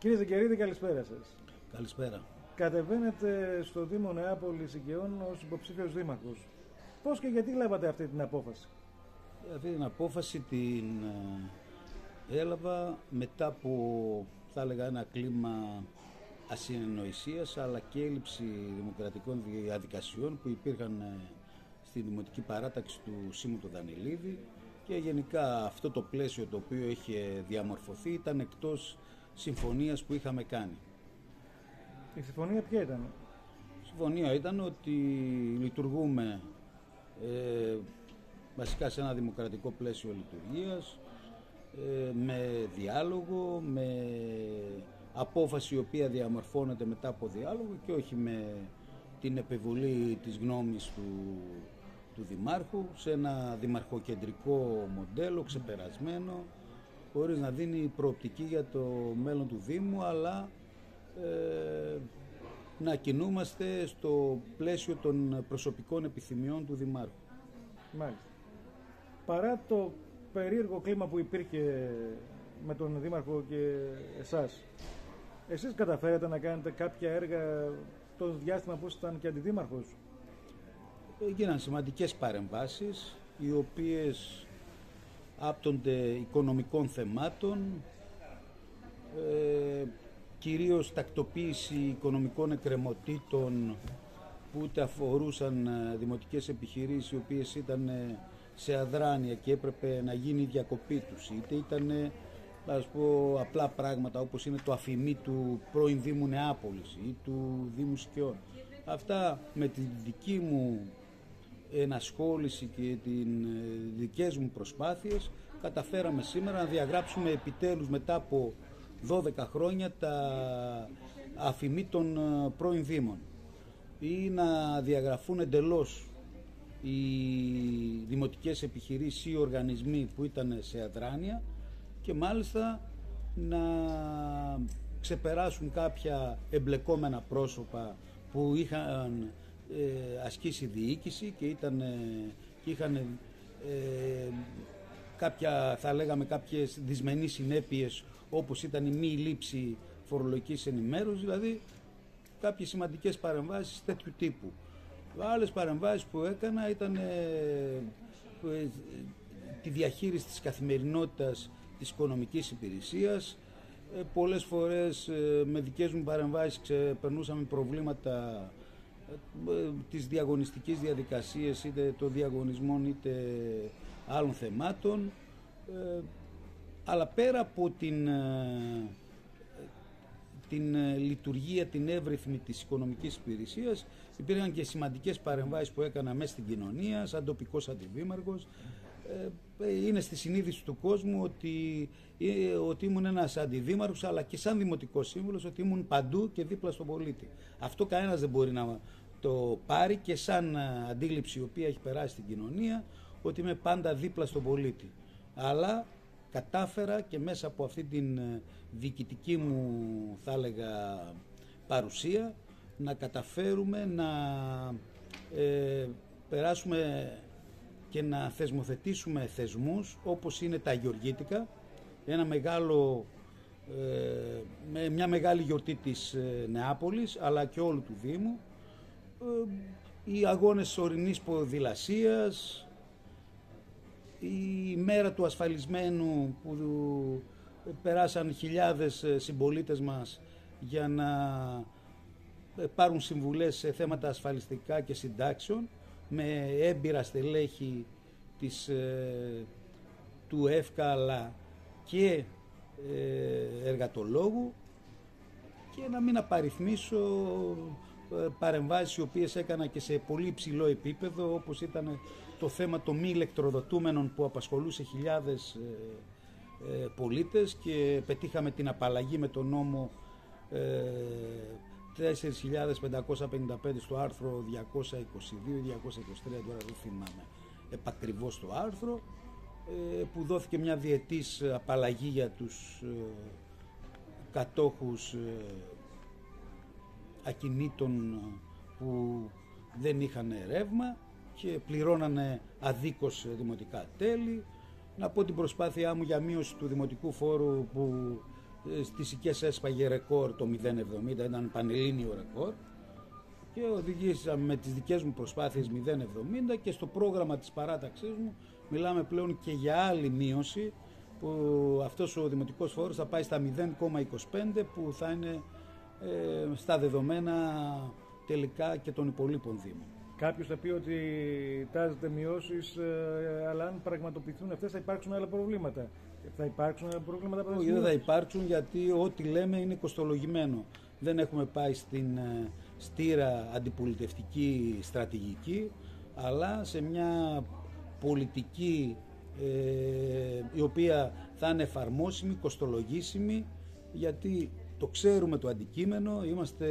Κύριε Ζεκερίδη, καλησπέρα σας. Καλησπέρα. Κατεβαίνετε στο Δήμο Νεάπολης Οικαιών ως υποψήφιος δήμαρχος. Πώς και γιατί λάβατε αυτή την απόφαση; Αυτή την απόφαση την ε, έλαβα μετά από θα έλεγα ένα κλίμα ασυνεννοησίας αλλά και έλλειψη δημοκρατικών διαδικασιών που υπήρχαν ε, στη Δημοτική Παράταξη του Σίμου του Δανιλίδη και γενικά αυτό το πλαίσιο το οποίο είχε διαμορφωθεί ήταν εκτός συμφωνίας που είχαμε κάνει. Η συμφωνία ποια ήταν; Η συμφωνία ήταν ότι λειτουργούμε ε, βασικά σε ένα δημοκρατικό πλαίσιο λειτουργίας ε, με διάλογο, με απόφαση η οποία διαμορφώνεται μετά από διάλογο και όχι με την επιβολή της γνώμης του, του Δημάρχου σε ένα δημαρχοκεντρικό μοντέλο ξεπερασμένο χωρίς να δίνει προοπτική για το μέλλον του Δήμου αλλά ε, να κινούμαστε στο πλαίσιο των προσωπικών επιθυμιών του Δημάρχου. Μάλιστα. Παρά το περίεργο κλίμα που υπήρχε με τον Δήμαρχο και εσάς, εσείς καταφέρατε να κάνετε κάποια έργα το διάστημα που ήταν και αντιδήμαρχος; Έγιναν σημαντικές παρεμβάσεις οι οποίες άπτονται οικονομικών θεμάτων, ε, κυρίως τακτοποίηση οικονομικών εκκρεμωτήτων που ούτε αφορούσαν ε, δημοτικές επιχειρήσεις οι οποίες ήταν ε, σε αδράνεια και έπρεπε να γίνει η διακοπή τους. Είτε ήταν ας πω απλά πράγματα όπως είναι το αφημί του πρώην Δήμου Νεάπολης ή του Δήμου Σκιών. Αυτά με τη δική μου ενασχόληση και την ε, δικές μου προσπάθειες. Καταφέραμε σήμερα να διαγράψουμε επιτέλους μετά από 12 χρόνια τα αφημί των πρώην Δήμων. Ή να διαγραφούν εντελώς οι δημοτικές επιχειρήσεις ή οργανισμοί που ήταν σε αδράνεια και μάλιστα να ξεπεράσουν κάποια εμπλεκόμενα πρόσωπα που είχαν ε, ασκήσει διοίκηση και, ήταν, και είχαν ε, κάποια, θα λέγαμε κάποιες δυσμενείς συνέπειες όπως ήταν η μη λήψη φορολογικής ενημέρωσης, δηλαδή κάποιες σημαντικές παρεμβάσεις τέτοιου τύπου. Άλλες παρεμβάσεις που έκανα ήταν ε, ε, τη διαχείριση της καθημερινότητας της οικονομικής υπηρεσίας. Ε, πολλές φορές με δικές μου παρεμβάσεις ξεπερνούσαμε προβλήματα της διαγωνιστικής διαδικασίας είτε των διαγωνισμών είτε άλλων θεμάτων αλλά πέρα από την την ε, λειτουργία, την εύρυθμη της οικονομικής υπηρεσίας. Υπήρχαν και σημαντικές παρεμβάσεις που έκανα μέσα στην κοινωνία, σαν τοπικός αντιδήμαρχος. Ε, ε, είναι στη συνείδηση του κόσμου ότι, ότι ήμουν ένας αντιδήμαρχος αλλά και σαν δημοτικός σύμβουλος ότι ήμουν παντού και δίπλα στον πολίτη. Αυτό κανένας δεν μπορεί να το πάρει και σαν αντίληψη η οποία έχει περάσει στην κοινωνία ότι είμαι πάντα δίπλα στον πολίτη. Αλλά κατάφερα και μέσα από αυτή την ε, διοικητική μου θα έλεγα παρουσία να καταφέρουμε να ε, περάσουμε και να θεσμοθετήσουμε θεσμούς όπως είναι τα Γεωργίτικα ένα μεγάλο ε, με μια μεγάλη γιορτή της ε, Νεάπολης αλλά και όλου του Δήμου οι αγώνες ορεινής ποδηλασίας η μέρα του ασφαλισμένου που περάσαν χιλιάδες ε, συμπολίτες μας για να ε, πάρουν συμβουλές σε θέματα ασφαλιστικά και συντάξεων με έμπειρα στελέχη της, ε, του ΕΦΚΑ αλλά και εργατολόγου. Και να μην απαριθμίσω παρεμβάσεις οι οποίες έκανα και σε πολύ υψηλό επίπεδο όπως ήταν το θέμα των μη ηλεκτροδοτούμενων που απασχολούσε χιλιάδες ε, ε, πολίτες και πετύχαμε την απαλλαγή με τον νόμο ε, 4.555 στο άρθρο 222-223 τώρα δεν θυμάμαι επακριβώς το άρθρο ε, που δόθηκε μια διετής απαλλαγή για τους ε, κατόχους ακινήτων που δεν είχαν ρεύμα και πληρώνανε αδίκως δημοτικά τέλη. Να πω την προσπάθειά μου για μείωση του δημοτικού φόρου που ε, στις οικές έσπαγε ρεκόρ το 0,70, ήταν πανελλήνιο ρεκόρ και οδηγήσαμε με τις δικές μου προσπάθειες 0,70 και στο πρόγραμμα της παράταξής μου μιλάμε πλέον και για άλλη μείωση που αυτός ο δημοτικός φόρος θα πάει στα 0,25 που θα είναι ε, στα δεδομένα τελικά και των υπολείπων δήμων. Κάποιος θα πει ότι τάζεται μειώσεις, ε, αλλά αν πραγματοποιηθούν αυτές θα υπάρξουν άλλα προβλήματα. Θα υπάρξουν άλλα προβλήματα Όχι, δεν θα υπάρξουν γιατί ό,τι λέμε είναι κοστολογημένο. Δεν έχουμε πάει στην ε, στήρα αντιπολιτευτική στρατηγική, αλλά σε μια πολιτική ε, η οποία θα είναι εφαρμόσιμη, κοστολογήσιμη, γιατί το ξέρουμε το αντικείμενο, είμαστε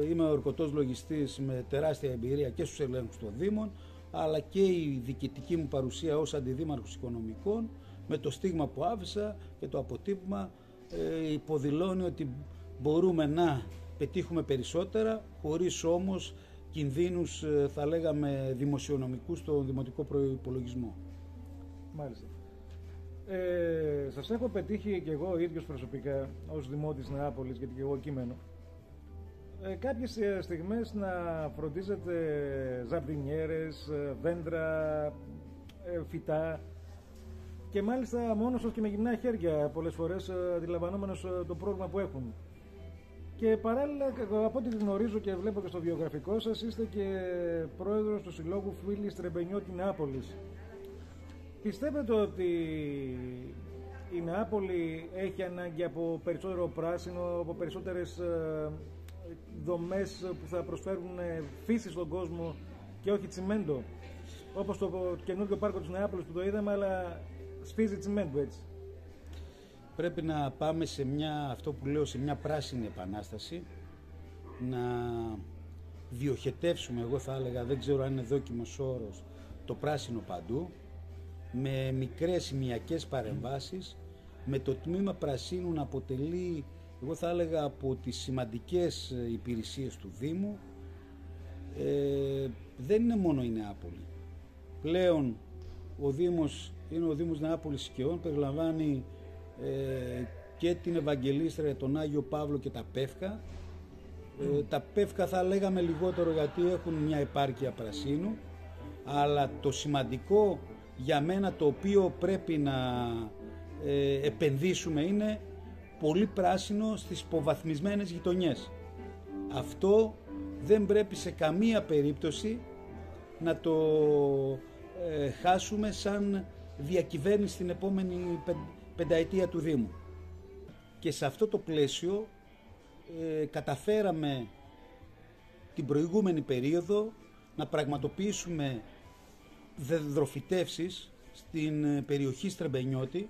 ε, είμαι ορκωτός λογιστής με τεράστια εμπειρία και στους ελέγχους των Δήμων αλλά και η διοικητική μου παρουσία ως αντιδήμαρχος οικονομικών με το στίγμα που άφησα και το αποτύπωμα ε, υποδηλώνει ότι μπορούμε να πετύχουμε περισσότερα χωρίς όμως κινδύνους ε, θα λέγαμε δημοσιονομικούς στο δημοτικό προϋπολογισμό. Μάλιστα. Ε, σας έχω πετύχει και εγώ ίδιος προσωπικά ως Δημότης Νεάπολης γιατί και εγώ κείμενο ε, κάποιες ε, στιγμές να φροντίζετε ζαρδινιέρες, ε, δέντρα, ε, φυτά και μάλιστα μόνος σας και με γυμνά χέρια πολλές φορές αντιλαμβανόμενος το πρόβλημα που έχουν. Και παράλληλα, από ό,τι γνωρίζω και βλέπω και στο βιογραφικό σας, είστε και πρόεδρος του Συλλόγου Φίλης Τρεμπενιώτη Νεάπολης. Πιστεύετε ότι η Νεάπολη έχει ανάγκη από περισσότερο πράσινο, από περισσότερες δομές που θα προσφέρουν ε, φύση στον κόσμο και όχι τσιμέντο; Όπως το καινούργιο πάρκο της Νεάπολης που το είδαμε, αλλά σφίζει τσιμέντο έτσι. Πρέπει να πάμε σε μια, αυτό που λέω, σε μια πράσινη επανάσταση, να διοχετεύσουμε, εγώ θα έλεγα, δεν ξέρω αν είναι δόκιμος όρος, το πράσινο παντού, με μικρές σημειακές παρεμβάσεις, με το τμήμα πρασίνου να αποτελεί εγώ θα έλεγα από τις σημαντικές ε, υπηρεσίες του Δήμου ε, δεν είναι μόνο η Νεάπολη. Πλέον ο Δήμος είναι ο Δήμος Νεάπολης Σκαιών, περιλαμβάνει ε, και την Ευαγγελίστρια, τον Άγιο Παύλο και τα Πεύκα. Ε, τα Πεύκα θα λέγαμε λιγότερο γιατί έχουν μια επάρκεια πρασίνου, αλλά το σημαντικό για μένα το οποίο πρέπει να επενδύσουμε είναι πολύ πράσινο στις υποβαθμισμένες γειτονιές. Αυτό δεν πρέπει σε καμία περίπτωση να το ε, χάσουμε σαν διακυβέρνηση στην επόμενη πενταετία του Δήμου. Και σε αυτό το πλαίσιο ε, καταφέραμε την προηγούμενη περίοδο να πραγματοποιήσουμε δεδροφητεύσεις στην ε, περιοχή Στρεμπενιώτη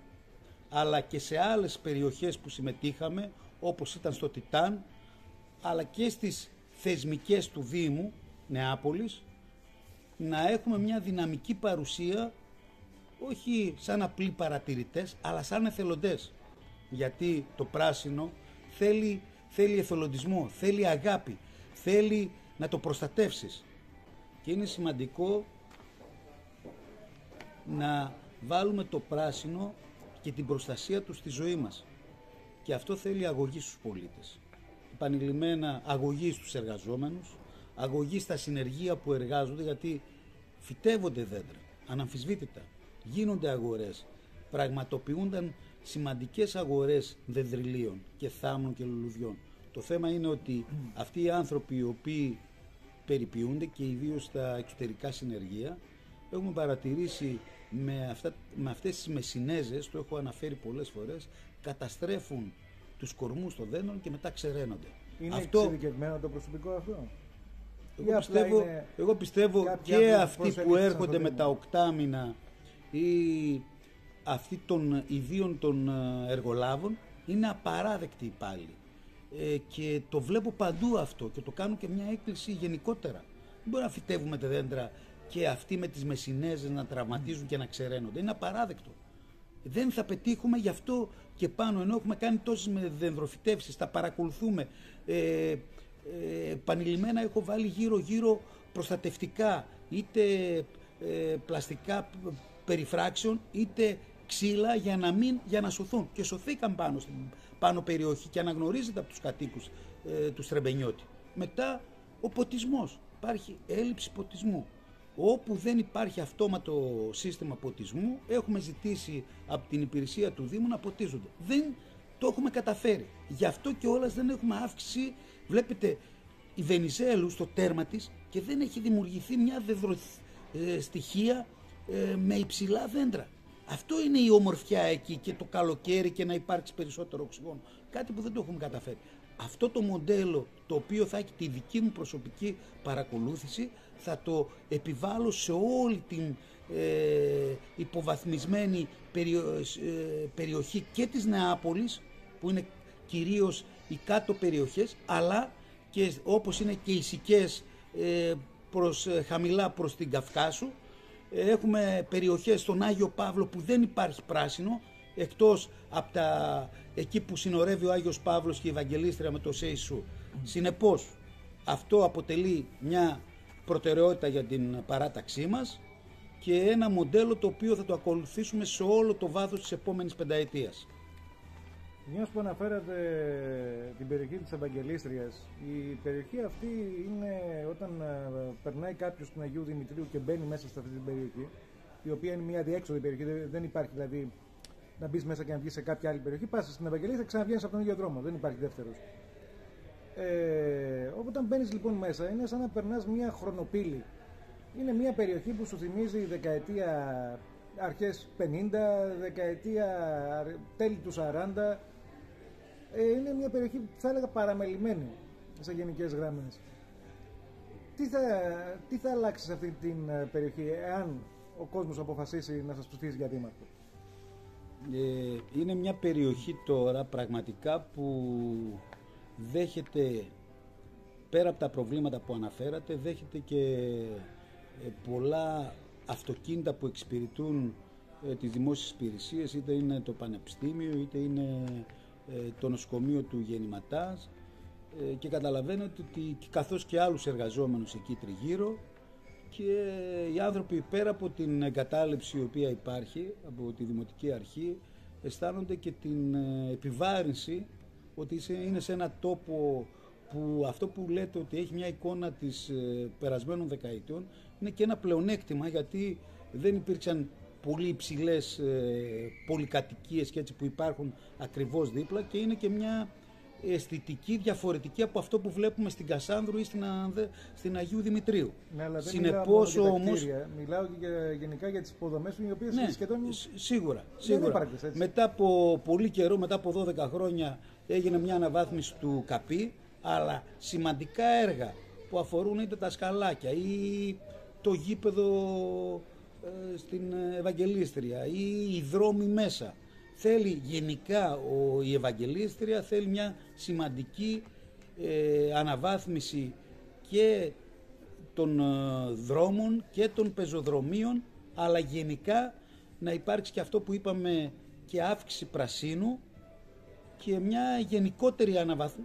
αλλά και σε άλλες περιοχές που συμμετείχαμε όπως ήταν στο Τιτάν αλλά και στις θεσμικές του Δήμου Νεάπολης να έχουμε μια δυναμική παρουσία όχι σαν απλοί παρατηρητές αλλά σαν εθελοντές. Γιατί το πράσινο θέλει, θέλει εθελοντισμό, θέλει αγάπη, θέλει να το προστατεύσεις. Και είναι σημαντικό να βάλουμε το πράσινο και την προστασία του στη ζωή μας. Και αυτό θέλει αγωγή στους πολίτες. Επανειλημμένα αγωγή στους εργαζόμενους, αγωγή στα συνεργεία που εργάζονται γιατί φυτεύονται δέντρα, αναμφισβήτητα. Γίνονται αγορές, πραγματοποιούνταν σημαντικές αγορές δεντριλίων και θάμνων και λουλουδιών. Το θέμα είναι ότι αυτοί οι άνθρωποι οι οποίοι περιποιούνται και ιδίως στα εξωτερικά συνεργεία έχουμε παρατηρήσει με, αυτά, με αυτές τις μεσινέζες, το έχω αναφέρει πολλές φορές, καταστρέφουν τους κορμούς των δέντρων και μετά ξεραίνονται. Είναι αυτό... εξειδικευμένο το προσωπικό αυτό; Εγώ πιστεύω, εγώ πιστεύω και αυτοί που έρχονται με τα οκτάμινα ή αυτοί των ιδίων των ε, εργολάβων είναι απαράδεκτοι πάλι. Ε, και το βλέπω παντού αυτό και το κάνω και μια έκκληση γενικότερα. Δεν μπορεί να φυτεύουμε τα δέντρα και αυτοί με τις μεσινέζες να τραυματίζουν και να ξεραίνονται. Είναι απαράδεκτο. Δεν θα πετύχουμε γι' αυτό και πάνω, ενώ έχουμε κάνει τόσες με δενδροφυτεύσεις, τα παρακολουθούμε. Ε, ε, πανηλημμένα έχω βάλει γύρω-γύρω προστατευτικά, είτε ε, πλαστικά περιφράξεων, είτε ξύλα για να, μην, για να σωθούν. Και σωθήκαν πάνω στην πάνω περιοχή και αναγνωρίζεται από τους κατοίκους ε, τους Στρεμπενιώτη. Μετά ο ποτισμός. Υπάρχει έλλειψη ποτισμού. Όπου δεν υπάρχει αυτόματο σύστημα ποτισμού, έχουμε ζητήσει από την υπηρεσία του Δήμου να ποτίζονται. Δεν το έχουμε καταφέρει. Γι' αυτό και όλας δεν έχουμε αύξηση. Βλέπετε, η Βενιζέλου στο τέρμα της και δεν έχει δημιουργηθεί μια δεδροστοιχεία ε, με υψηλά δέντρα. Αυτό είναι η ομορφιά εκεί και το καλοκαίρι και να υπάρξει περισσότερο οξυγόνο. Κάτι που δεν το έχουμε καταφέρει. Αυτό το μοντέλο το οποίο θα έχει τη δική μου προσωπική παρακολούθηση θα το επιβάλλω σε όλη την ε, υποβαθμισμένη ε, περιοχή και της Νεάπολης που είναι κυρίως οι κάτω περιοχές αλλά και όπως είναι και οι σικές ε, προς, ε, χαμηλά προς την Καυκάσου έχουμε περιοχές στον Άγιο Παύλο που δεν υπάρχει πράσινο εκτός από τα, εκεί που συνορεύει ο Άγιος Παύλος και η Ευαγγελίστρια με το ΣΕΙΣΟΥ. Συνεπώς αυτό αποτελεί μια προτεραιότητα για την παράταξή μας και ένα μοντέλο το οποίο θα το ακολουθήσουμε σε όλο το βάθος της επόμενης πενταετίας. Μια που αναφέρατε την περιοχή της Ευαγγελίστριας, η περιοχή αυτή είναι όταν ε, περνάει κάποιος του Αγίου Δημητρίου και μπαίνει μέσα σε αυτή την περιοχή, η οποία είναι μια διέξοδη περιοχή, δεν υπάρχει δηλαδή να μπεις μέσα και να βγεις σε κάποια άλλη περιοχή. Πας στην Ευαγγελία, ξαναβγαίνεις από τον ίδιο δρόμο. Δεν υπάρχει δεύτερος. Ε, όταν μπαίνεις λοιπόν μέσα, είναι σαν να περνάς μια χρονοπύλη. Είναι μια περιοχή που σου θυμίζει δεκαετία αρχές 50, δεκαετία τέλη του 40. Ε, είναι μια περιοχή που θα έλεγα παραμελημένη σε γενικές γραμμές. Τι θα, τι θα αλλάξει σε αυτή την ε, περιοχή εάν ο κόσμος αποφασίσει να σας ψηφίσει για δήμαρχο; Ε, είναι μια περιοχή τώρα πραγματικά που δέχεται πέρα από τα προβλήματα που αναφέρατε δέχεται και ε, πολλά αυτοκίνητα που εξυπηρετούν ε, τις δημόσιες υπηρεσίες είτε είναι το πανεπιστήμιο είτε είναι ε, το νοσοκομείο του Γεννηματάς ε, και καταλαβαίνετε ότι καθώς και άλλους εργαζόμενους εκεί τριγύρω και οι άνθρωποι πέρα από την εγκατάλειψη η οποία υπάρχει από τη Δημοτική Αρχή αισθάνονται και την ε, επιβάρυνση ότι είναι σε ένα τόπο που αυτό που λέτε ότι έχει μια εικόνα της ε, περασμένων δεκαετιών είναι και ένα πλεονέκτημα γιατί δεν υπήρξαν πολύ υψηλές ε, πολυκατοικίες και έτσι που υπάρχουν ακριβώς δίπλα και είναι και μια αισθητική διαφορετική από αυτό που βλέπουμε στην Κασάνδρου ή στην, στην Αγίου Δημητρίου. Ναι, αλλά δεν Συνεπώς μιλάω όμως... μιλάω και γενικά για τις υποδομές οι οποίες ναι, σχεδόν... Σίγουρα, σίγουρα. Μετά από πολύ καιρό, μετά από 12 χρόνια έγινε μια αναβάθμιση του ΚΑΠΗ, αλλά σημαντικά έργα που αφορούν είτε τα σκαλάκια ή το γήπεδο ε, στην Ευαγγελίστρια ή οι δρόμοι μέσα. Θέλει γενικά ο, η Ευαγγελίστρια θέλει μια σημαντική ε, αναβάθμιση και των ε, δρόμων και των πεζοδρομίων αλλά γενικά να υπάρξει και αυτό που είπαμε και αύξηση πρασίνου και μια γενικότερη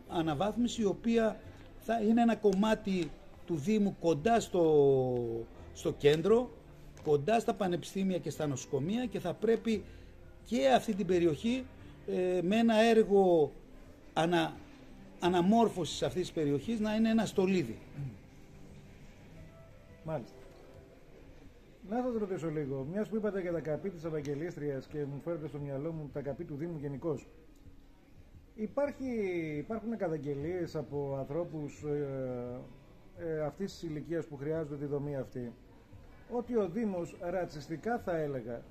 αναβάθμιση η οποία θα είναι ένα κομμάτι του Δήμου κοντά στο, στο κέντρο, κοντά στα πανεπιστήμια και στα νοσοκομεία και θα πρέπει και αυτή την περιοχή ε, με ένα έργο ανα, αναμόρφωσης αυτής της περιοχής να είναι ένα στολίδι. Μάλιστα. Να σας ρωτήσω λίγο, μιας που είπατε για τα καπί της Ευαγγελίστριας και μου φέρετε στο μυαλό μου τα καπί του Δήμου γενικώς. Υπάρχει, υπάρχουν καταγγελίες από ανθρώπους ε, ε, αυτής της ηλικίας που χρειάζονται τη δομή αυτή ότι ο Δήμος ρατσιστικά θα έλεγα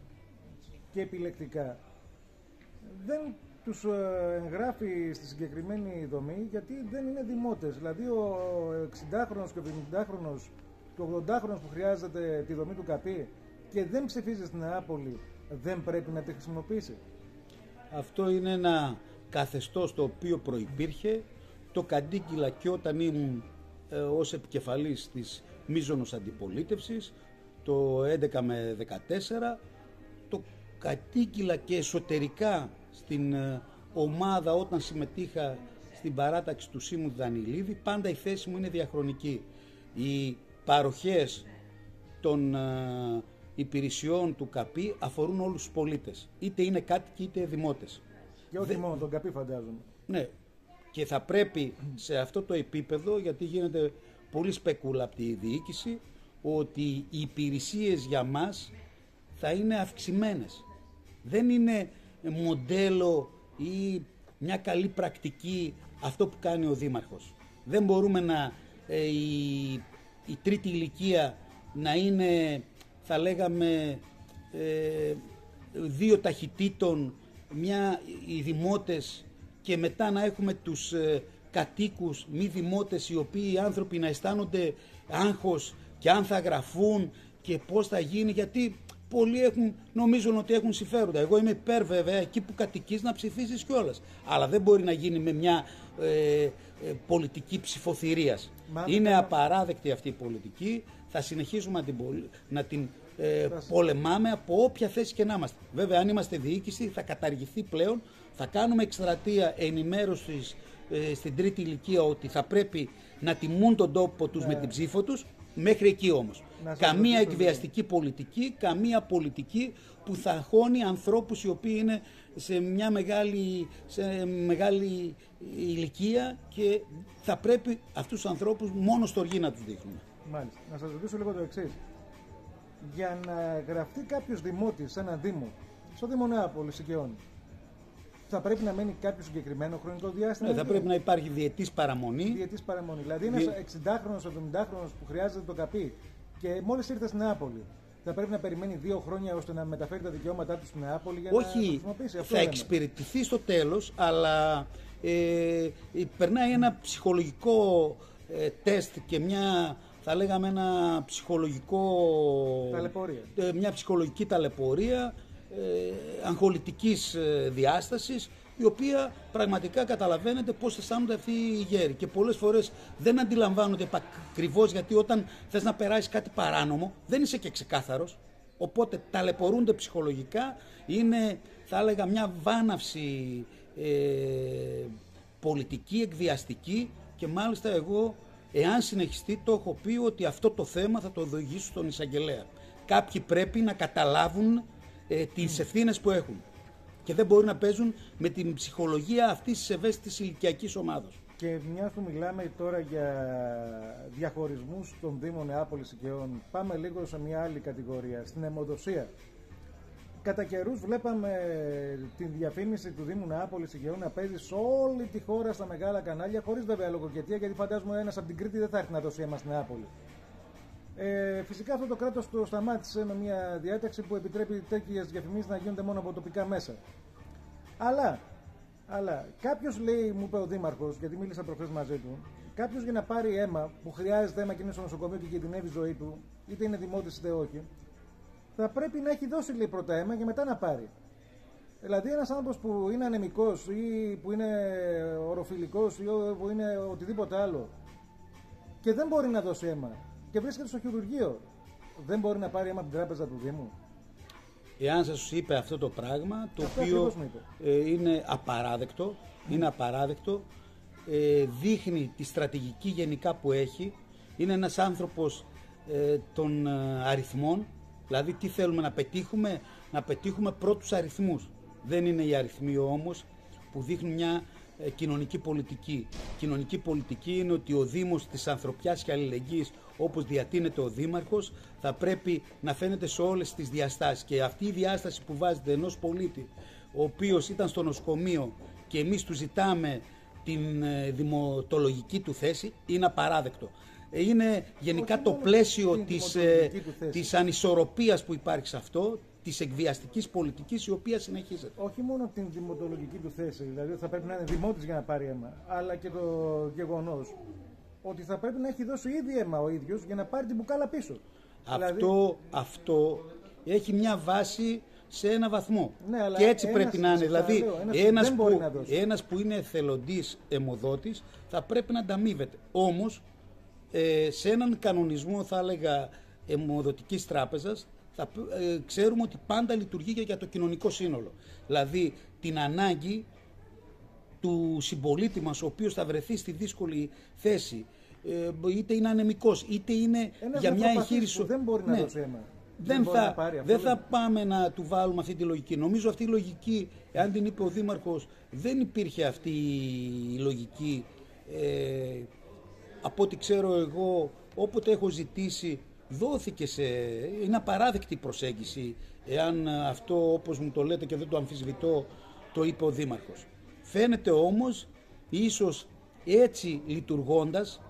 και επιλεκτικά δεν τους ε, εγγράφει στη συγκεκριμένη δομή γιατί δεν είναι δημότες. Δηλαδή ο 60χρονος και ο 70χρονος και ο 80χρονος που χρειάζεται τη δομή του ΚΑΠΗ και δεν ψηφίζει στην Νεάπολη δεν πρέπει να τη χρησιμοποιήσει. Αυτό είναι ένα καθεστώς το οποίο προϋπήρχε το καντίκυλα και όταν ήμουν ε, ως επικεφαλής της μίζωνος αντιπολίτευσης το 11 με 14 το κατοίκυλα και εσωτερικά στην ε, ομάδα όταν συμμετείχα στην παράταξη του Σίμου Δανιλίδη πάντα η θέση μου είναι διαχρονική. Οι παροχές των ε, υπηρεσιών του ΚΑΠΗ αφορούν όλους τους πολίτες. Είτε είναι κάτοικοι είτε δημότες. Και όχι μόνο τον ΚΑΠΗ φαντάζομαι. Ναι. Και θα πρέπει σε αυτό το επίπεδο, γιατί γίνεται πολύ σπεκούλα από τη διοίκηση, ότι οι υπηρεσίες για μας θα είναι αυξημένες. Δεν είναι μοντέλο ή μια καλή πρακτική αυτό που κάνει ο Δήμαρχος. Δεν μπορούμε να ε, η, η τρίτη ηλικία να είναι θα λέγαμε ε, δύο ταχυτήτων μια οι δημότες και μετά να έχουμε τους ε, κατοίκους μη δημότες οι οποίοι οι άνθρωποι να αισθάνονται άγχος και αν θα γραφούν και πώς θα γίνει γιατί πολλοί έχουν, νομίζουν ότι έχουν συμφέροντα. Εγώ είμαι υπέρ βέβαια εκεί που κατοικείς να ψηφίσεις κιόλας. Αλλά δεν μπορεί να γίνει με μια ε, ε, πολιτική ψηφοθυρίας. Είναι απαράδεκτη αυτή η πολιτική. Θα συνεχίσουμε να την, να την ε, πολεμάμε από όποια θέση και να είμαστε. Βέβαια, αν είμαστε διοίκηση, θα καταργηθεί πλέον. Θα κάνουμε εκστρατεία ενημέρωσης ε, στην τρίτη ηλικία ότι θα πρέπει να τιμούν τον τόπο τους με την ψήφο τους. Μέχρι εκεί όμως. Καμία εκβιαστική πολιτική, καμία πολιτική που θα χώνει ανθρώπους οι οποίοι είναι σε μια μεγάλη, σε μεγάλη ηλικία και θα πρέπει αυτούς τους ανθρώπους μόνο στο οργή να τους δείχνουμε. Μάλιστα. Να σας ρωτήσω λίγο το εξής. Για να γραφτεί κάποιος δημότης σε ένα δήμο, στο Δήμο Νέαπολης Οικαιών, θα πρέπει να μένει κάποιος συγκεκριμένο χρονικό διάστημα. Ναι, θα πρέπει να υπάρχει διετής παραμονή. Διετής παραμονή. Δηλαδή, ένας 60χρονο, 70χρονο που χρειάζεται το καπί και μόλις ήρθε στην Νεάπολη, θα πρέπει να περιμένει δύο χρόνια ώστε να μεταφέρει τα δικαιώματά του στην Νεάπολη για Όχι, να χρησιμοποιήσει. Αυτό θα λέμε. εξυπηρετηθεί στο τέλος, αλλά ε, περνάει ένα ψυχολογικό ε, τεστ και μια θα λέγαμε ένα ψυχολογικό ταλαιπωρία. Ε, μια ψυχολογική ταλαιπωρία ε, αγχολητικής ε, διάστασης η οποία πραγματικά καταλαβαίνετε πώς αισθάνονται αυτοί οι γέροι και πολλές φορές δεν αντιλαμβάνονται ακριβώς γιατί όταν θες να περάσεις κάτι παράνομο δεν είσαι και ξεκάθαρος οπότε ταλαιπωρούνται ψυχολογικά είναι θα έλεγα μια βάναυση ε, πολιτική, εκβιαστική και μάλιστα εγώ εάν συνεχιστεί το έχω πει ότι αυτό το θέμα θα το οδηγήσω στον εισαγγελέα. Κάποιοι πρέπει να καταλάβουν ε, τις ευθύνες που έχουν και δεν μπορεί να παίζουν με την ψυχολογία αυτής της ευαίσθητης ηλικιακής ομάδος. Και μια που μιλάμε τώρα για διαχωρισμούς των Δήμων Νεάπολης Οικαιών, πάμε λίγο σε μια άλλη κατηγορία, στην αιμοδοσία. Κατά καιρούς βλέπαμε την διαφήμιση του Δήμου Νεάπολης Οικαιών να παίζει σε όλη τη χώρα στα μεγάλα κανάλια, χωρίς βέβαια λογοκαιτία, γιατί φαντάζομαι ένας από την Κρήτη δεν θα έρθει να δώσει αίμα στην Νεάπολη. Ε, φυσικά αυτό το κράτος το σταμάτησε με μια διάταξη που επιτρέπει τέτοιες διαφημίσεις να γίνονται μόνο από τοπικά μέσα. Αλλά, αλλά κάποιος λέει, μου είπε ο Δήμαρχος, γιατί μίλησα προχθές μαζί του, κάποιος για να πάρει αίμα που χρειάζεται αίμα και είναι στο νοσοκομείο και κινδυνεύει η ζωή του, είτε είναι δημότης είτε όχι, θα πρέπει να έχει δώσει λέει πρώτα αίμα και μετά να πάρει. Δηλαδή, ένας άνθρωπος που είναι ανεμικός ή που είναι οροφιλικός ή που είναι οτιδήποτε άλλο και δεν μπορεί να δώσει αίμα και βρίσκεται στο χειρουργείο. Δεν μπορεί να πάρει αίμα από την τράπεζα του Δήμου. Εάν σας είπε αυτό το πράγμα, το οποίο ε, είναι απαράδεκτο, είναι απαράδεκτο, ε, δείχνει τη στρατηγική γενικά που έχει, είναι ένας άνθρωπος ε, των αριθμών, δηλαδή τι θέλουμε να πετύχουμε, να πετύχουμε πρώτους αριθμούς. Δεν είναι οι αριθμοί όμως που δείχνουν μια κοινωνική πολιτική. Κοινωνική πολιτική είναι ότι ο Δήμος της ανθρωπιάς και αλληλεγγύης όπως διατείνεται ο Δήμαρχος θα πρέπει να φαίνεται σε όλες τις διαστάσεις και αυτή η διάσταση που βάζεται ενός πολίτη ο οποίος ήταν στο νοσοκομείο και εμείς του ζητάμε την ε, δημοτολογική του θέση είναι απαράδεκτο. Ε, είναι γενικά το πλαίσιο της, ε, της ανισορροπίας που υπάρχει σε αυτό, της εκβιαστικής πολιτικής η οποία συνεχίζεται. Όχι μόνο την δημοτολογική του θέση, δηλαδή θα πρέπει να είναι δημότης για να πάρει αίμα, αλλά και το γεγονός ότι θα πρέπει να έχει δώσει ήδη αίμα ο ίδιος για να πάρει την μπουκάλα πίσω. Αυτό, δηλαδή... αυτό έχει μια βάση σε ένα βαθμό. Ναι, αλλά και έτσι πρέπει να είναι. Δηλαδή, ένας, που, ένας που είναι εθελοντής αιμοδότης θα πρέπει να ανταμείβεται. Όμως, ε, σε έναν κανονισμό θα έλεγα αιμοδοτικής τράπεζας θα, ε, ξέρουμε ότι πάντα λειτουργεί και για το κοινωνικό σύνολο. Δηλαδή, την ανάγκη του συμπολίτη μας ο οποίος θα βρεθεί στη δύσκολη θέση ε, είτε είναι ανεμικός είτε είναι Ένας για μια εγχείρηση που δεν μπορεί να ναι. δώσει αίμα δεν, θα, δεν θα πάμε να του βάλουμε αυτή τη λογική. Νομίζω αυτή η λογική, εάν την είπε ο Δήμαρχος, δεν υπήρχε αυτή η λογική. Ε, από ό,τι ξέρω εγώ, όποτε έχω ζητήσει, δόθηκε σε... Είναι απαράδεκτη προσέγγιση, εάν αυτό όπως μου το λέτε και δεν το αμφισβητώ, το είπε ο Δήμαρχος. Φαίνεται όμως, ίσως έτσι λειτουργώντας,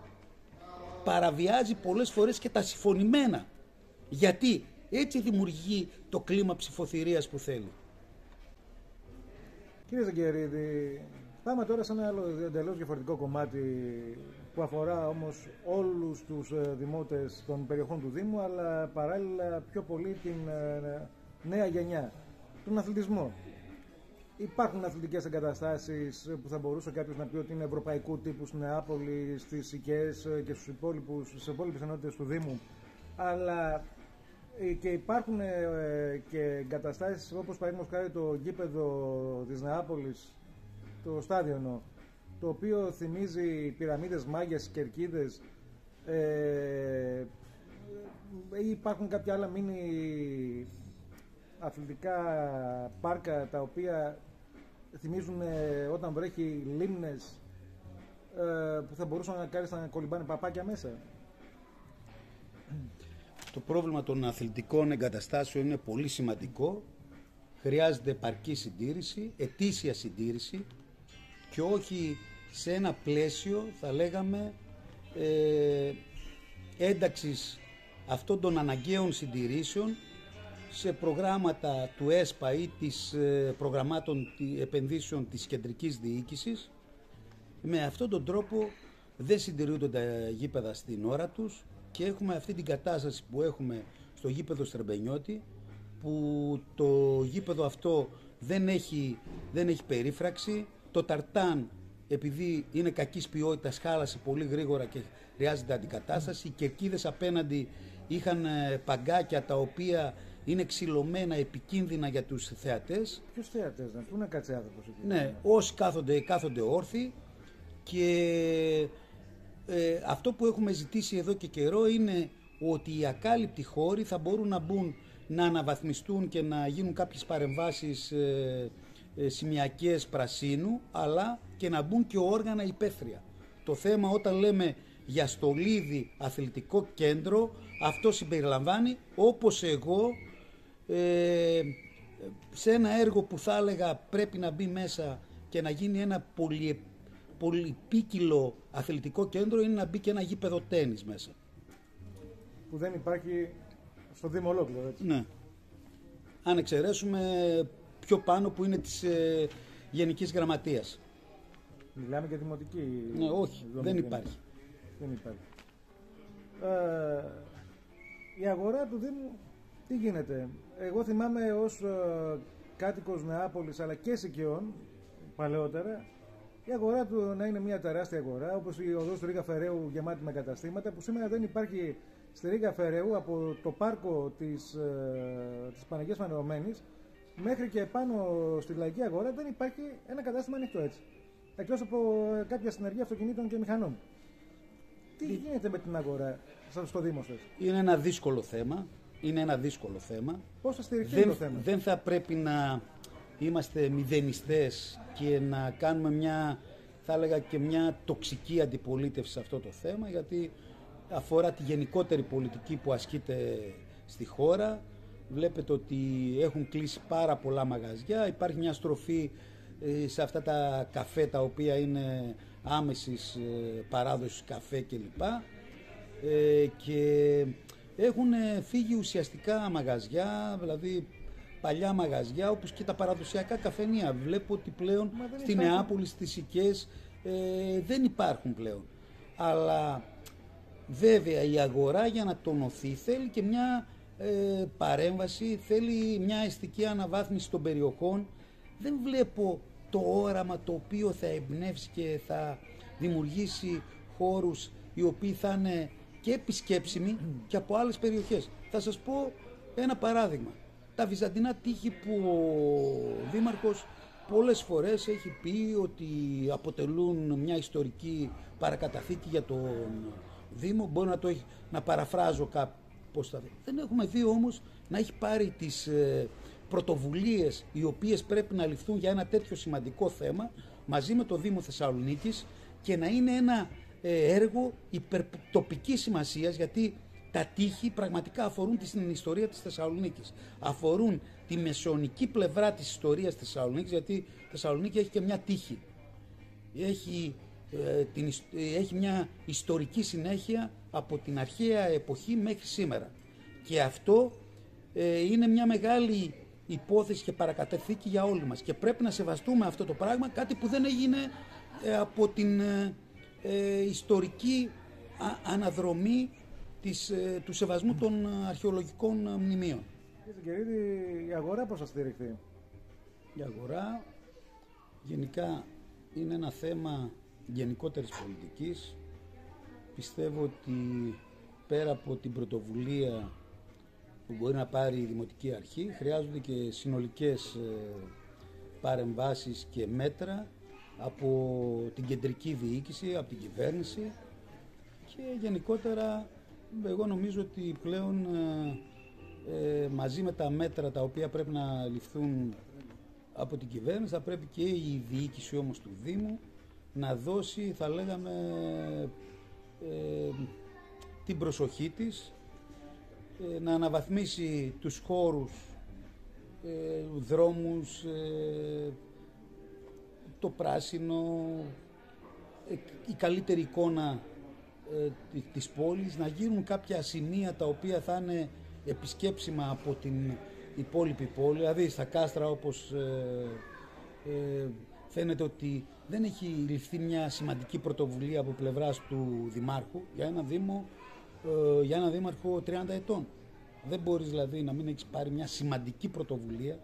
παραβιάζει πολλές φορές και τα συμφωνημένα. Γιατί έτσι δημιουργεί το κλίμα ψηφοθυρίας που θέλει. Κύριε Ζαγκερίδη, πάμε τώρα σε ένα άλλο εντελώς διαφορετικό κομμάτι που αφορά όμως όλους τους ε, δημότες των περιοχών του Δήμου αλλά παράλληλα πιο πολύ την ε, νέα γενιά, τον αθλητισμό. Υπάρχουν αθλητικές εγκαταστάσεις που θα μπορούσε κάποιος να πει ότι είναι ευρωπαϊκού τύπου στην Νεάπολη, στις οικέ και στους υπόλοιπους, στις υπόλοιπες ενότητες του Δήμου. Αλλά ε, και υπάρχουν ε, και εγκαταστάσεις όπως παραδείγματος χάρη το γήπεδο της Νεάπολης, το στάδιο το οποίο θυμίζει πυραμίδες, μάγες, κερκίδες ε, υπάρχουν κάποια άλλα μίνι αθλητικά πάρκα τα οποία θυμίζουν ε, όταν βρέχει λίμνες ε, που θα μπορούσαν να κάνεις να κολυμπάνε παπάκια μέσα; Το πρόβλημα των αθλητικών εγκαταστάσεων είναι πολύ σημαντικό. Χρειάζεται επαρκή συντήρηση, ετήσια συντήρηση και όχι σε ένα πλαίσιο, θα λέγαμε, ε, ένταξης αυτών των αναγκαίων συντηρήσεων σε προγράμματα του ΕΣΠΑ ή της ε, προγραμμάτων επενδύσεων της κεντρικής διοίκησης. Με αυτόν τον τρόπο δεν συντηρούνται τα γήπεδα στην ώρα τους και έχουμε αυτή την κατάσταση που έχουμε στο γήπεδο Στρεμπενιώτη που το γήπεδο αυτό δεν έχει, δεν έχει περίφραξη. Το ταρτάν επειδή είναι κακής ποιότητας χάλασε πολύ γρήγορα και χρειάζεται αντικατάσταση. Οι κερκίδες απέναντι είχαν ε, παγκάκια τα οποία είναι ξυλωμένα, επικίνδυνα για τους θεατές. Ποιους θεατές, να πού να κάτσει άνθρωπος εκεί; Ναι, όσοι κάθονται, κάθονται όρθιοι και ε, αυτό που έχουμε ζητήσει εδώ και καιρό είναι ότι οι ακάλυπτοι χώροι θα μπορούν να μπουν να αναβαθμιστούν και να γίνουν κάποιες παρεμβάσεις ε, ε, σημειακές πρασίνου αλλά και να μπουν και όργανα υπαίθρια. Το θέμα όταν λέμε για στολίδι αθλητικό κέντρο αυτό συμπεριλαμβάνει όπως εγώ ε, σε ένα έργο που θα έλεγα πρέπει να μπει μέσα και να γίνει ένα πολυ, πολυπίκυλο αθλητικό κέντρο είναι να μπει και ένα γήπεδο τέννις μέσα. Που δεν υπάρχει στο Δήμο ολόκληρο, έτσι. Ναι. Αν εξαιρέσουμε πιο πάνω που είναι της ε, Γενικής Γραμματείας. Μιλάμε για δημοτική. Ναι, όχι, δεν υπάρχει. Δεν υπάρχει. Ε, η αγορά του Δήμου τι γίνεται; Εγώ θυμάμαι ως ε, κάτοικος Νεάπολης αλλά και Σικαιών παλαιότερα η αγορά του να είναι μια τεράστια αγορά όπως η οδός του Ρίγα Φεραίου γεμάτη με καταστήματα που σήμερα δεν υπάρχει στη Ρίγα Φεραίου από το πάρκο της, ε, της Παναγίας Φανεωμένης μέχρι και πάνω στη λαϊκή αγορά δεν υπάρχει ένα κατάστημα ανοιχτό έτσι. Εκτός από ε, κάποια συνεργεία αυτοκινήτων και μηχανών. Τι γίνεται με την αγορά στο Δήμο σας. Είναι ένα δύσκολο θέμα είναι ένα δύσκολο θέμα. Πώς θα στηριχθεί δεν, το θέμα; Δεν θα πρέπει να είμαστε μηδενιστές και να κάνουμε μια, θα έλεγα και μια τοξική αντιπολίτευση σε αυτό το θέμα, γιατί αφορά τη γενικότερη πολιτική που ασκείται στη χώρα. Βλέπετε ότι έχουν κλείσει πάρα πολλά μαγαζιά, υπάρχει μια στροφή ε, σε αυτά τα καφέ τα οποία είναι άμεσης ε, παράδοσης καφέ κλπ. Ε, και έχουν φύγει ουσιαστικά μαγαζιά, δηλαδή παλιά μαγαζιά όπως και τα παραδοσιακά καφενεία. Βλέπω ότι πλέον στη Νεάπολη, στις Ικές ε, δεν υπάρχουν πλέον. Αλλά βέβαια η αγορά για να τονωθεί θέλει και μια ε, παρέμβαση, θέλει μια αισθητική αναβάθμιση των περιοχών. Δεν βλέπω το όραμα το οποίο θα εμπνεύσει και θα δημιουργήσει χώρους οι οποίοι θα είναι και επισκέψιμοι και από άλλες περιοχές. Θα σας πω ένα παράδειγμα. Τα βυζαντινά τείχη που ο Δήμαρχος πολλές φορές έχει πει ότι αποτελούν μια ιστορική παρακαταθήκη για τον Δήμο. Μπορώ να το έχει, να παραφράζω πώς θα... Δεν έχουμε δει όμως να έχει πάρει τις ε, πρωτοβουλίες οι οποίες πρέπει να ληφθούν για ένα τέτοιο σημαντικό θέμα μαζί με το Δήμο Θεσσαλονίκης και να είναι ένα ε, έργο υπερτοπικής σημασίας γιατί τα τείχη πραγματικά αφορούν την ιστορία της Θεσσαλονίκης. Αφορούν τη μεσαιωνική πλευρά της ιστορίας της Θεσσαλονίκης γιατί η Θεσσαλονίκη έχει και μια τείχη. Έχει, ε, την, ε, έχει μια ιστορική συνέχεια από την αρχαία εποχή μέχρι σήμερα. Και αυτό ε, είναι μια μεγάλη υπόθεση και παρακατευθήκη για όλοι μας. Και πρέπει να σεβαστούμε αυτό το πράγμα, κάτι που δεν έγινε από την ιστορική αναδρομή της, ε, του σεβασμού των αρχαιολογικών μνημείων. Κύριε η αγορά πώς θα στηριχθεί; Η αγορά γενικά είναι ένα θέμα γενικότερης πολιτικής. Πιστεύω ότι πέρα από την πρωτοβουλία που μπορεί να πάρει η Δημοτική Αρχή, χρειάζονται και συνολικές ε, παρεμβάσεις και μέτρα από την κεντρική διοίκηση, από την κυβέρνηση και γενικότερα εγώ νομίζω ότι πλέον ε, ε, μαζί με τα μέτρα τα οποία πρέπει να ληφθούν από την κυβέρνηση θα πρέπει και η διοίκηση όμως του Δήμου να δώσει θα λέγαμε ε, την προσοχή της να αναβαθμίσει τους χώρους δρόμους το πράσινο η καλύτερη εικόνα ε, της πόλης να γίνουν κάποια σημεία τα οποία θα είναι επισκέψιμα από την υπόλοιπη πόλη. Δηλαδή στα κάστρα όπως ε, ε, φαίνεται ότι δεν έχει ληφθεί μια σημαντική πρωτοβουλία από πλευράς του Δημάρχου για ένα Δήμο ε, για ένα Δήμαρχο 30 ετών. Δεν μπορείς δηλαδή να μην έχεις πάρει μια σημαντική πρωτοβουλία.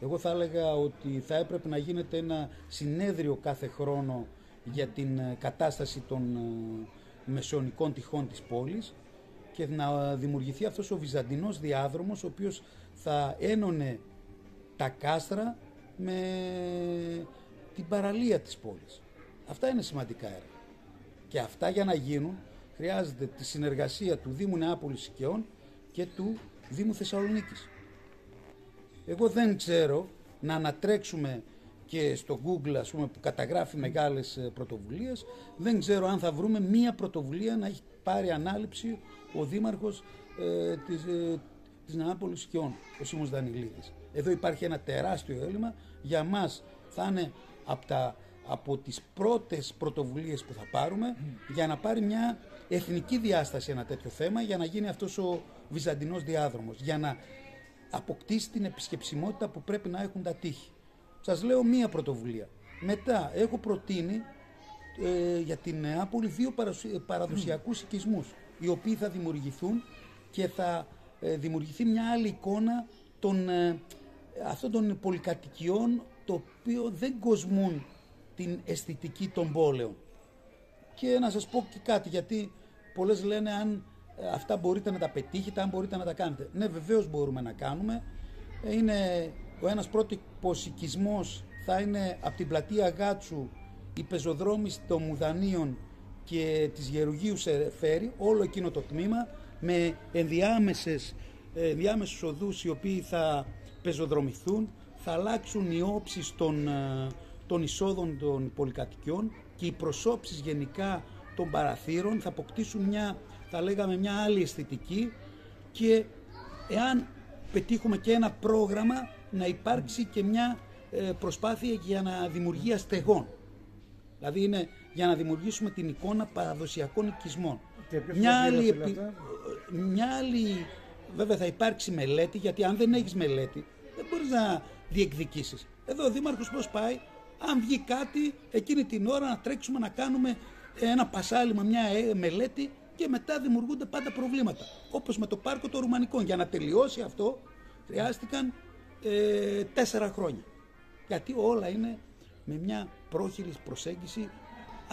Εγώ θα έλεγα ότι θα έπρεπε να γίνεται ένα συνέδριο κάθε χρόνο για την κατάσταση των μεσαιωνικών τυχών της πόλης και να δημιουργηθεί αυτός ο βυζαντινός διάδρομος ο οποίος θα ένωνε τα κάστρα με την παραλία της πόλης. Αυτά είναι σημαντικά έργα. Και αυτά για να γίνουν χρειάζεται τη συνεργασία του Δήμου Νεάπολης Οικαιών και του Δήμου Θεσσαλονίκης. Εγώ δεν ξέρω να ανατρέξουμε και στο Google ας πούμε, που καταγράφει μεγάλες ε, πρωτοβουλίες δεν ξέρω αν θα βρούμε μία πρωτοβουλία να έχει πάρει ανάληψη ο Δήμαρχος ε, της, ε, της Νεάπολης Κιών, ο Σίμος Δανιλίδης. Εδώ υπάρχει ένα τεράστιο έλλειμμα. Για μας θα είναι από, τα, από τις πρώτες πρωτοβουλίες που θα πάρουμε για να πάρει μια εθνική διάσταση ένα τέτοιο θέμα για να γίνει αυτός ο βυζαντινός διάδρομος, για να αποκτήσει την επισκεψιμότητα που πρέπει να έχουν τα τείχη. Σας λέω μία πρωτοβουλία. Μετά έχω προτείνει ε, για την Νεάπολη δύο παραδοσιακούς οικισμούς οι οποίοι θα δημιουργηθούν και θα ε, δημιουργηθεί μια άλλη εικόνα των, ε, αυτών των πολυκατοικιών το οποίο δεν κοσμούν την αισθητική των πόλεων. Και να σας πω και κάτι γιατί πολλές λένε αν ε, αυτά μπορείτε να τα πετύχετε, αν μπορείτε να τα κάνετε. Ναι βεβαίως μπορούμε να κάνουμε. Είναι ο ένας πρότυπος οικισμός θα είναι από την πλατεία Γάτσου η πεζοδρόμηση των Μουδανίων και της Γερουγίου Φέρι, όλο εκείνο το τμήμα με ενδιάμεσες, ενδιάμεσους οδούς οι οποίοι θα πεζοδρομηθούν, θα αλλάξουν οι όψεις των, ε, των εισόδων των πολυκατοικιών και οι προσώψεις γενικά των παραθύρων θα αποκτήσουν μια, θα λέγαμε, μια άλλη αισθητική και εάν πετύχουμε και ένα πρόγραμμα να υπάρξει και μια ε, προσπάθεια για να δημιουργία στεγών. Δηλαδή είναι για να δημιουργήσουμε την εικόνα παραδοσιακών οικισμών. Μια άλλη, μια άλλη, βέβαια θα υπάρξει μελέτη, γιατί αν δεν έχεις μελέτη δεν μπορείς να διεκδικήσεις. Εδώ ο Δήμαρχος πώς πάει, αν βγει κάτι εκείνη την ώρα να τρέξουμε να κάνουμε ένα πασάλιμα, μια ε, μελέτη και μετά δημιουργούνται πάντα προβλήματα. Όπως με το πάρκο των Ρουμανικών. Για να τελειώσει αυτό χρειάστηκαν ε, τέσσερα χρόνια. Γιατί όλα είναι με μια πρόχειρη προσέγγιση.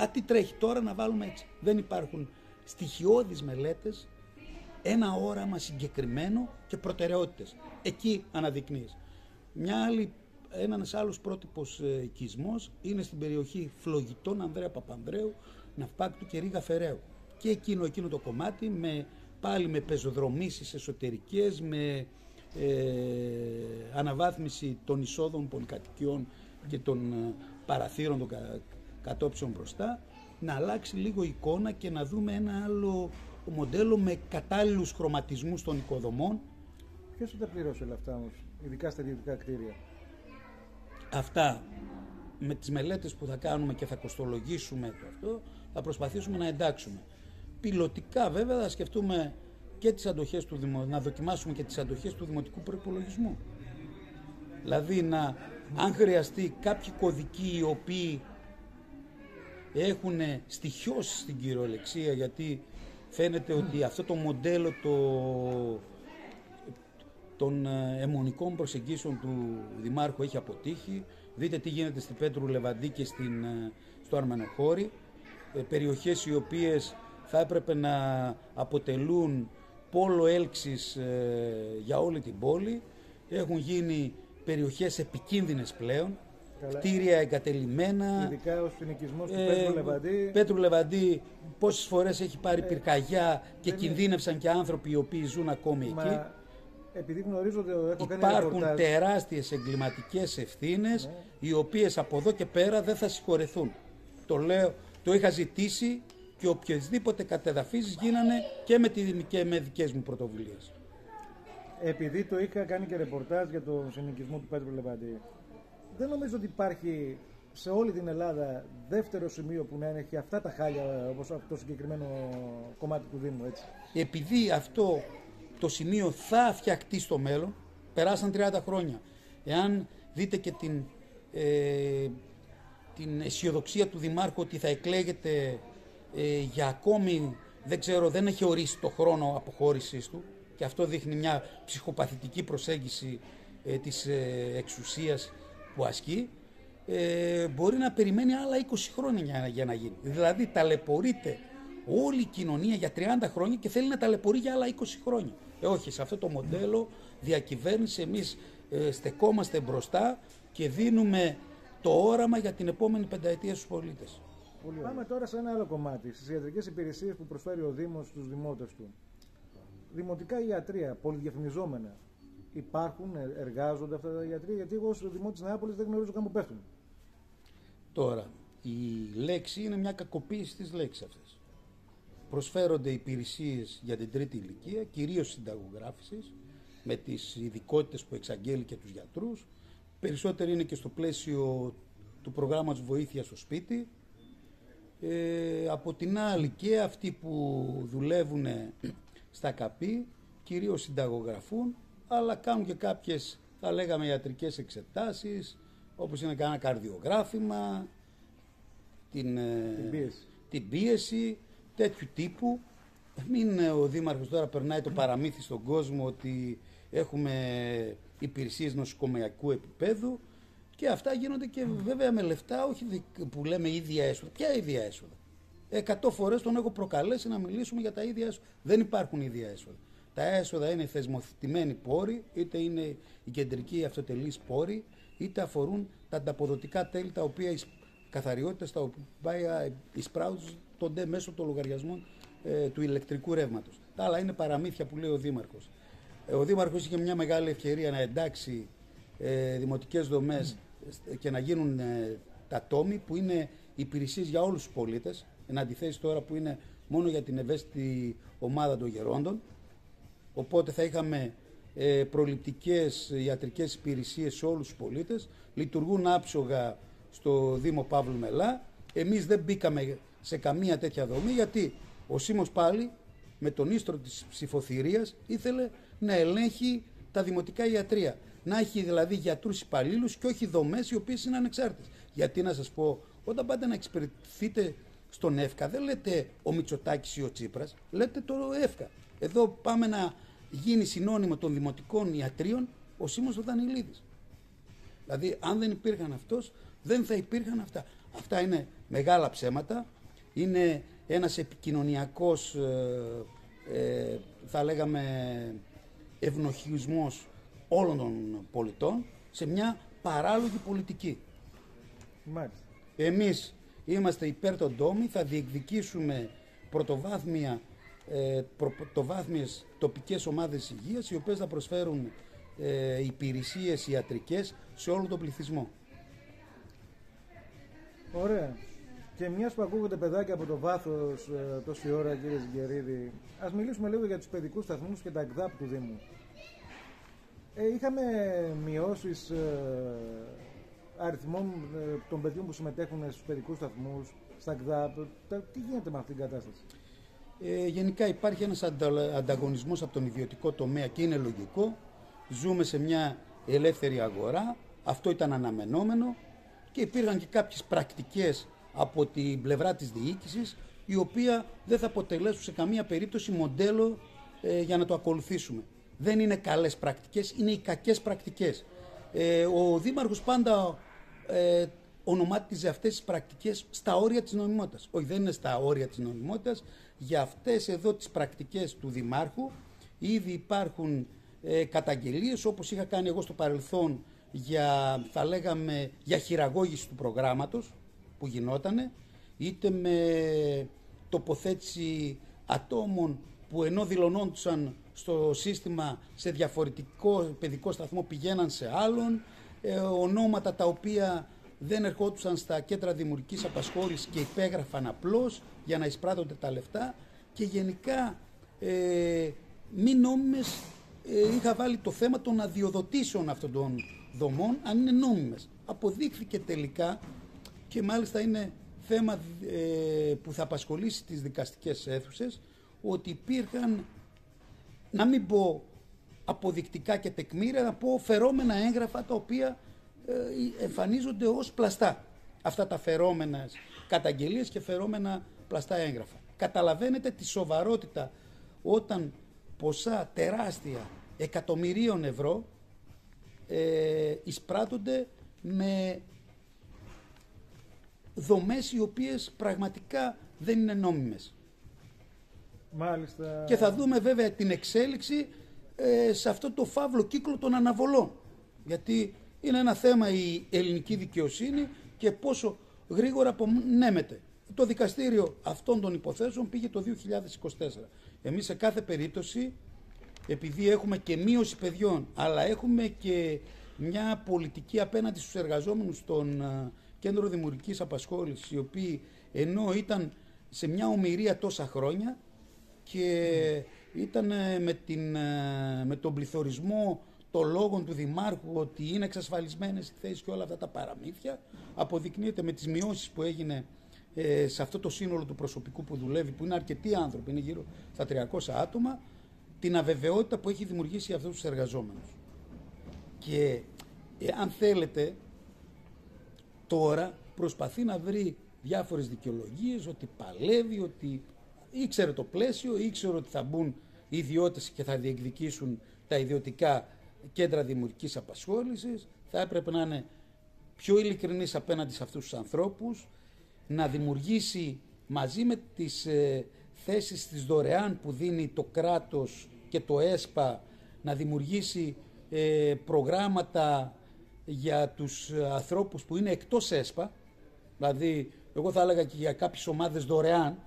Α, τι τρέχει τώρα να βάλουμε έτσι. Δεν υπάρχουν στοιχειώδεις μελέτες, ένα όραμα συγκεκριμένο και προτεραιότητες. Εκεί αναδεικνύεις. Μια άλλη, ένας άλλος πρότυπος ε, οικισμός είναι στην περιοχή Φλογητών Ανδρέα Παπανδρέου, Ναυπάκτου και Ρίγα Φεραίου. Και εκείνο, εκείνο το κομμάτι με πάλι με πεζοδρομήσεις εσωτερικές, με ε, αναβάθμιση των εισόδων πολυκατοικιών και των ε, παραθύρων των κα, κατόψεων μπροστά, να αλλάξει λίγο η εικόνα και να δούμε ένα άλλο μοντέλο με κατάλληλους χρωματισμούς των οικοδομών. Ποιος θα τα πληρώσει όλα αυτά όμως, ειδικά στα ιδιωτικά κτίρια. Αυτά με τις μελέτες που θα κάνουμε και θα κοστολογήσουμε το αυτό, θα προσπαθήσουμε να εντάξουμε. Πιλωτικά βέβαια θα σκεφτούμε και τις αντοχές του δημο... να δοκιμάσουμε και τις αντοχές του δημοτικού προπολογισμού. Δηλαδή να, αν χρειαστεί κάποιοι κωδικοί οι οποίοι έχουν στοιχειώσεις στην κυριολεξία γιατί φαίνεται ότι αυτό το μοντέλο το, των ε, αιμονικών προσεγγίσεων του Δημάρχου έχει αποτύχει. Δείτε τι γίνεται στην Πέτρου Λεβαντή και στην, ε, στο Αρμενοχώρι. Ε, περιοχές οι οποίες θα έπρεπε να αποτελούν πόλο έλξης για όλη την πόλη. Έχουν γίνει περιοχές επικίνδυνες πλέον Καλά. κτίρια εγκατελειμμένα. Ειδικά ο συνοικισμός του ε, Πέτρου Λεβαντή. Πέτρου Λεβαντή, πόσες φορές έχει πάρει ε, πυρκαγιά και κινδύνευσαν και άνθρωποι οι οποίοι ζουν ακόμη Μα, εκεί. Επειδή γνωρίζω ότι έχω Υπάρχουν τεράστιες εγκληματικές ευθύνες, ναι. οι οποίες από εδώ και πέρα δεν θα συγχωρεθούν. Το λέω, το είχα ζητήσει και οποιασδήποτε κατεδαφίσεις γίνανε και με, τη, και με δικές μου πρωτοβουλίες. Επειδή το είχα κάνει και ρεπορτάζ για τον συνοικισμό του Πέτρου Λεβαντή, δεν νομίζω ότι υπάρχει σε όλη την Ελλάδα δεύτερο σημείο που να έχει αυτά τα χάλια όπως αυτό το συγκεκριμένο κομμάτι του Δήμου. Έτσι. Επειδή αυτό το σημείο θα φτιαχτεί στο μέλλον, περάσαν 30 χρόνια. Εάν δείτε και την, ε, την αισιοδοξία του Δημάρχου ότι θα εκλέγεται ε, για ακόμη, δεν ξέρω, δεν έχει ορίσει το χρόνο αποχώρησης του και αυτό δείχνει μια ψυχοπαθητική προσέγγιση ε, της ε, εξουσίας που ασκεί, ε, μπορεί να περιμένει άλλα 20 χρόνια για, για να γίνει. Δηλαδή ταλαιπωρείται όλη η κοινωνία για 30 χρόνια και θέλει να ταλαιπωρεί για άλλα 20 χρόνια. Ε, όχι, σε αυτό το μοντέλο διακυβέρνηση εμείς ε, στεκόμαστε μπροστά και δίνουμε το όραμα για την επόμενη πενταετία στους πολίτες. Πάμε τώρα σε ένα άλλο κομμάτι, στις ιατρικές υπηρεσίες που προσφέρει ο Δήμος στους δημότες του. Δημοτικά ιατρία, πολυδιαφημιζόμενα υπάρχουν, ε, εργάζονται αυτά τα γιατροί, γιατί εγώ στο Δημό της Νεάπολης δεν γνωρίζω καν που πέφτουν. Τώρα, η λέξη είναι μια κακοποίηση της λέξης αυτής. Προσφέρονται υπηρεσίες για την τρίτη ηλικία, κυρίως συνταγογράφησης, με τις ειδικότητες που εξαγγέλει και τους γιατρούς. Περισσότερο είναι και στο πλαίσιο του προγράμματος βοήθεια στο σπίτι. Ε, από την άλλη και αυτοί που δουλεύουν στα ΚΑΠΗ κυρίως συνταγογραφούν αλλά κάνουν και κάποιες, θα λέγαμε, ιατρικές εξετάσεις, όπως είναι κανένα καρδιογράφημα, την, ε, την, πίεση. την πίεση, τέτοιου τύπου. Μην ε, ο Δήμαρχος τώρα περνάει το παραμύθι στον κόσμο ότι έχουμε υπηρεσίες νοσοκομιακού επίπεδου και αυτά γίνονται και βέβαια με λεφτά, όχι που λέμε ίδια έσοδα. Ποια ίδια έσοδα; Εκατό φορές τον έχω προκαλέσει να μιλήσουμε για τα ίδια έσοδα. Δεν υπάρχουν ίδια έσοδα. Τα έσοδα είναι θεσμοθετημένοι πόροι, είτε είναι η κεντρική αυτοτελή πόροι, είτε αφορούν τα ανταποδοτικά τέλη τα οποία οι καθαριότητε τα οποία εισπράττονται μέσω των λογαριασμών ε, του ηλεκτρικού ρεύματος. Τα άλλα είναι παραμύθια που λέει ο Δήμαρχος. Ε, ο Δήμαρχος είχε μια μεγάλη ευκαιρία να εντάξει ε, δημοτικές δομές και να γίνουν ε, τα τόμοι που είναι υπηρεσίες για όλους τους πολίτες, εν αντιθέσει τώρα που είναι μόνο για την ευαίσθητη ομάδα των γερόντων. Οπότε θα είχαμε ε, προληπτικές ιατρικές υπηρεσίες σε όλους τους πολίτες. Λειτουργούν άψογα στο Δήμο Παύλου Μελά. Εμείς δεν μπήκαμε σε καμία τέτοια δομή γιατί ο Σίμος πάλι με τον ίστρο της ψηφοθυρίας ήθελε να ελέγχει τα δημοτικά ιατρία. Να έχει δηλαδή γιατρούς υπαλλήλους και όχι δομές οι οποίες είναι ανεξάρτητες. Γιατί να σας πω, όταν πάτε να εξυπηρετηθείτε στον ΕΦΚΑ δεν λέτε ο Μητσοτάκης ή ο Τσίπρας, λέτε το ΕΦΚΑ. Εδώ πάμε να γίνει συνώνυμο των δημοτικών ιατρίων ο Σίμος ο Δανιλίδης. Δηλαδή αν δεν υπήρχαν αυτός δεν θα υπήρχαν αυτά. Αυτά είναι μεγάλα ψέματα, είναι ένας επικοινωνιακός ε, ε, θα λέγαμε ευνοχισμός όλων των πολιτών σε μια παράλογη πολιτική. Μάλιστα. Εμείς είμαστε υπέρ των τόμοι, θα διεκδικήσουμε πρωτοβάθμια ε, πρωτοβάθμιες τοπικές ομάδες υγείας οι οποίες θα προσφέρουν ε, υπηρεσίες ιατρικές σε όλο τον πληθυσμό. Ωραία. Και μιας που ακούγονται παιδάκια από το βάθος ε, τόση ώρα, κύριε Ζιγκερίδη, ας μιλήσουμε λίγο για τους παιδικούς σταθμούς και τα ΚΔΑΠ του Δήμου. Ε, είχαμε μειώσεις ε, αριθμών ε, των παιδιών που συμμετέχουν στους παιδικούς σταθμούς, στα ΚΔΑΠ. Τι γίνεται με αυτήν την κατάσταση; Ε, γενικά υπάρχει ένας ανταγωνισμός από τον ιδιωτικό τομέα και είναι λογικό. Ζούμε σε μια ελεύθερη αγορά. Αυτό ήταν αναμενόμενο και υπήρχαν και κάποιες πρακτικές από την πλευρά της διοίκησης η οποία δεν θα αποτελέσουν σε καμία περίπτωση μοντέλο ε, για να το ακολουθήσουμε. Δεν είναι καλές πρακτικές, είναι οι κακές πρακτικές. Ε, ο Δήμαρχος πάντα ε, ονομάτιζε αυτές τις πρακτικές στα όρια της νομιμότητας. Όχι, δεν είναι στα όρια της νομιμότητας. Για αυτές εδώ τις πρακτικές του Δημάρχου ήδη υπάρχουν ε, καταγγελίες όπως είχα κάνει εγώ στο παρελθόν για, θα λέγαμε, για χειραγώγηση του προγράμματος που γινότανε είτε με τοποθέτηση ατόμων που ενώ δηλωνόντουσαν στο σύστημα σε διαφορετικό παιδικό σταθμό πηγαίναν σε άλλον, ε, ονόματα τα οποία δεν ερχόντουσαν στα κέντρα δημιουργικής απασχόλησης και υπέγραφαν απλώς για να εισπράττονται τα λεφτά και γενικά ε, μη νόμιμες ε, είχα βάλει το θέμα των αδειοδοτήσεων αυτών των δομών αν είναι νόμιμες. Αποδείχθηκε τελικά και μάλιστα είναι θέμα ε, που θα απασχολήσει τις δικαστικές αίθουσες ότι υπήρχαν, να μην πω αποδεικτικά και τεκμήρια, να πω φερόμενα έγγραφα τα οποία ε, εμφανίζονται ως πλαστά. Αυτά τα φερόμενα καταγγελίες και φερόμενα πλαστά έγγραφα. Καταλαβαίνετε τη σοβαρότητα όταν ποσά τεράστια εκατομμυρίων ευρώ ε, εισπράττονται με δομές οι οποίες πραγματικά δεν είναι νόμιμες. Μάλιστα. Και θα δούμε βέβαια την εξέλιξη ε, σε αυτό το φαύλο κύκλο των αναβολών. Γιατί είναι ένα θέμα η ελληνική δικαιοσύνη και πόσο γρήγορα απομνέμεται. Το δικαστήριο αυτών των υποθέσεων πήγε το 2024. Εμείς σε κάθε περίπτωση, επειδή έχουμε και μείωση παιδιών, αλλά έχουμε και μια πολιτική απέναντι στους εργαζόμενους των ε, Κέντρο Δημιουργικής Απασχόλησης, οι οποίοι ενώ ήταν σε μια ομοιρία τόσα χρόνια και ήταν με, την, ε, με τον πληθωρισμό των λόγων του Δημάρχου ότι είναι εξασφαλισμένες οι θέσεις και όλα αυτά τα παραμύθια αποδεικνύεται με τις μειώσεις που έγινε ε, σε αυτό το σύνολο του προσωπικού που δουλεύει που είναι αρκετοί άνθρωποι, είναι γύρω στα 300 άτομα την αβεβαιότητα που έχει δημιουργήσει αυτούς τους εργαζόμενους. Και ε, αν θέλετε τώρα προσπαθεί να βρει διάφορες δικαιολογίες ότι παλεύει, ότι ήξερε το πλαίσιο, ήξερε ότι θα μπουν οι ιδιώτες και θα διεκδικήσουν τα ιδιωτικά κέντρα δημιουργικής απασχόλησης, θα έπρεπε να είναι πιο ειλικρινής απέναντι σε αυτούς τους ανθρώπους, να δημιουργήσει μαζί με τις ε, θέσεις της δωρεάν που δίνει το κράτος και το ΕΣΠΑ, να δημιουργήσει ε, προγράμματα για τους ε, ανθρώπους που είναι εκτός ΕΣΠΑ, δηλαδή εγώ θα έλεγα και για κάποιες ομάδες δωρεάν,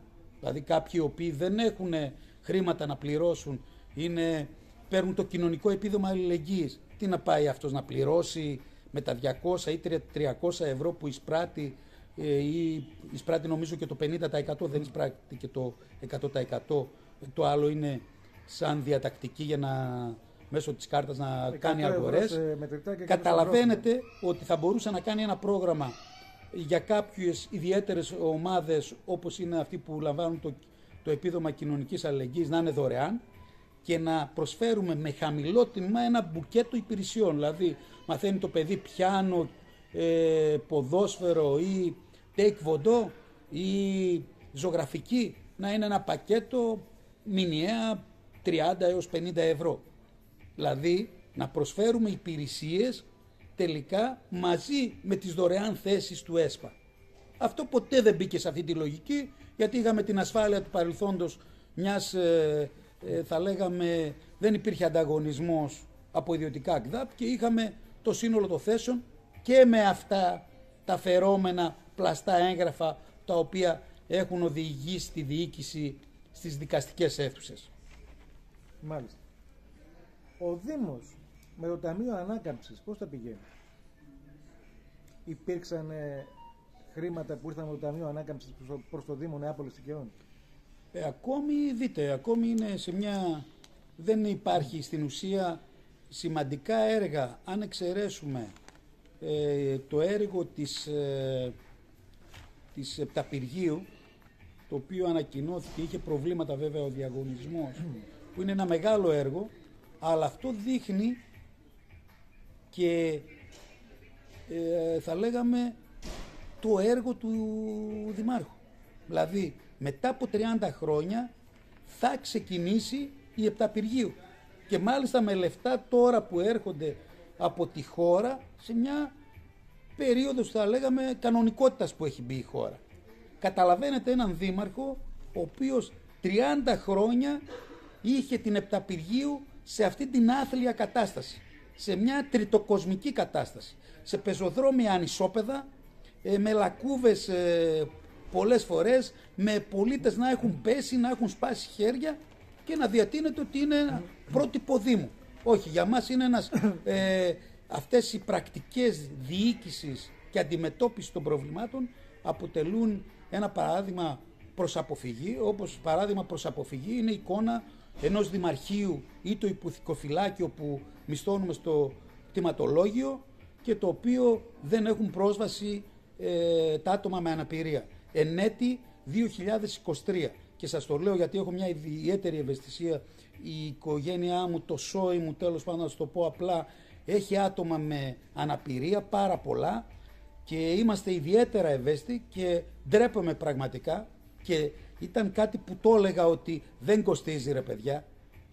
δηλαδή κάποιοι οι οποίοι δεν έχουν χρήματα να πληρώσουν, είναι, παίρνουν το κοινωνικό επίδομα αλληλεγγύης. Τι να πάει αυτός να πληρώσει με τα 200 ή 300 ευρώ που εισπράττει ε, ή εισπράττει νομίζω και το 50% δεν εισπράττει και το 100% το άλλο είναι σαν διατακτική για να μέσω της κάρτας να κάνει αγορές. Καταλαβαίνετε ότι θα μπορούσε να κάνει ένα πρόγραμμα για κάποιες ιδιαίτερες ομάδες όπως είναι αυτοί που λαμβάνουν το, το επίδομα κοινωνικής αλληλεγγύης να είναι δωρεάν και να προσφέρουμε με χαμηλό τιμά ένα μπουκέτο υπηρεσιών. Δηλαδή μαθαίνει το παιδί πιάνο, ε, ποδόσφαιρο ή take βοντό ή ζωγραφική να είναι ένα πακέτο μηνιαία 30 έως 50 ευρώ. Δηλαδή να προσφέρουμε υπηρεσίες τελικά μαζί με τις δωρεάν θέσεις του ΕΣΠΑ. Αυτό ποτέ δεν μπήκε σε αυτή τη λογική γιατί είχαμε την ασφάλεια του παρελθόντος μιας, ε, ε, θα λέγαμε, δεν υπήρχε ανταγωνισμός από ιδιωτικά ΚΔΑΠ και είχαμε το σύνολο των θέσεων και με αυτά τα φερόμενα πλαστά έγγραφα τα οποία έχουν οδηγήσει τη διοίκηση στις δικαστικές αίθουσες. Μάλιστα. Ο Δήμος με το Ταμείο Ανάκαμψης πώς θα πηγαίνει; Υπήρξαν ε, χρήματα που ήρθαν με το Ταμείο Ανάκαμψης προς το, προς το Δήμο Νεάπολης Οικαιών. Ε, ακόμη, δείτε, ακόμη είναι σε μια... Δεν υπάρχει στην ουσία σημαντικά έργα, αν εξαιρέσουμε ε, το έργο της, ε, της Επταπηργίου, το οποίο ανακοινώθηκε, είχε προβλήματα βέβαια ο διαγωνισμός, που είναι ένα μεγάλο έργο, αλλά αυτό δείχνει και ε, θα λέγαμε το έργο του Δημάρχου. Δηλαδή, μετά από 30 χρόνια θα ξεκινήσει η Επταπηργίου. Και μάλιστα με λεφτά τώρα που έρχονται από τη χώρα σε μια περίοδος, θα λέγαμε, κανονικότητας που έχει μπει η χώρα. Καταλαβαίνετε έναν δήμαρχο ο οποίος 30 χρόνια είχε την Επταπηργίου σε αυτή την άθλια κατάσταση. Σε μια τριτοκοσμική κατάσταση. Σε πεζοδρόμια ανισόπεδα, ε, με λακκούβες ε, πολλές φορές, με πολίτες να έχουν πέσει, να έχουν σπάσει χέρια και να διατείνεται ότι είναι ένα πρότυπο Δήμου. Όχι, για μας είναι ένας, ε, αυτές οι πρακτικές διοίκησης και αντιμετώπισης των προβλημάτων αποτελούν ένα παράδειγμα προς αποφυγή, όπως παράδειγμα προς αποφυγή είναι η εικόνα ενός δημαρχείου ή το υποθηκοφυλάκιο που μισθώνουμε στο κτηματολόγιο και το οποίο δεν έχουν πρόσβαση ε, τα άτομα με αναπηρία. Εν έτη 2023 και σας το λέω γιατί έχω μια ιδιαίτερη ευαισθησία. Η οικογένειά μου, το σόι μου τέλος πάντων να το πω απλά έχει άτομα με αναπηρία πάρα πολλά και είμαστε ιδιαίτερα ευαίσθητοι και ντρέπομαι πραγματικά. Και ήταν κάτι που το έλεγα ότι δεν κοστίζει ρε παιδιά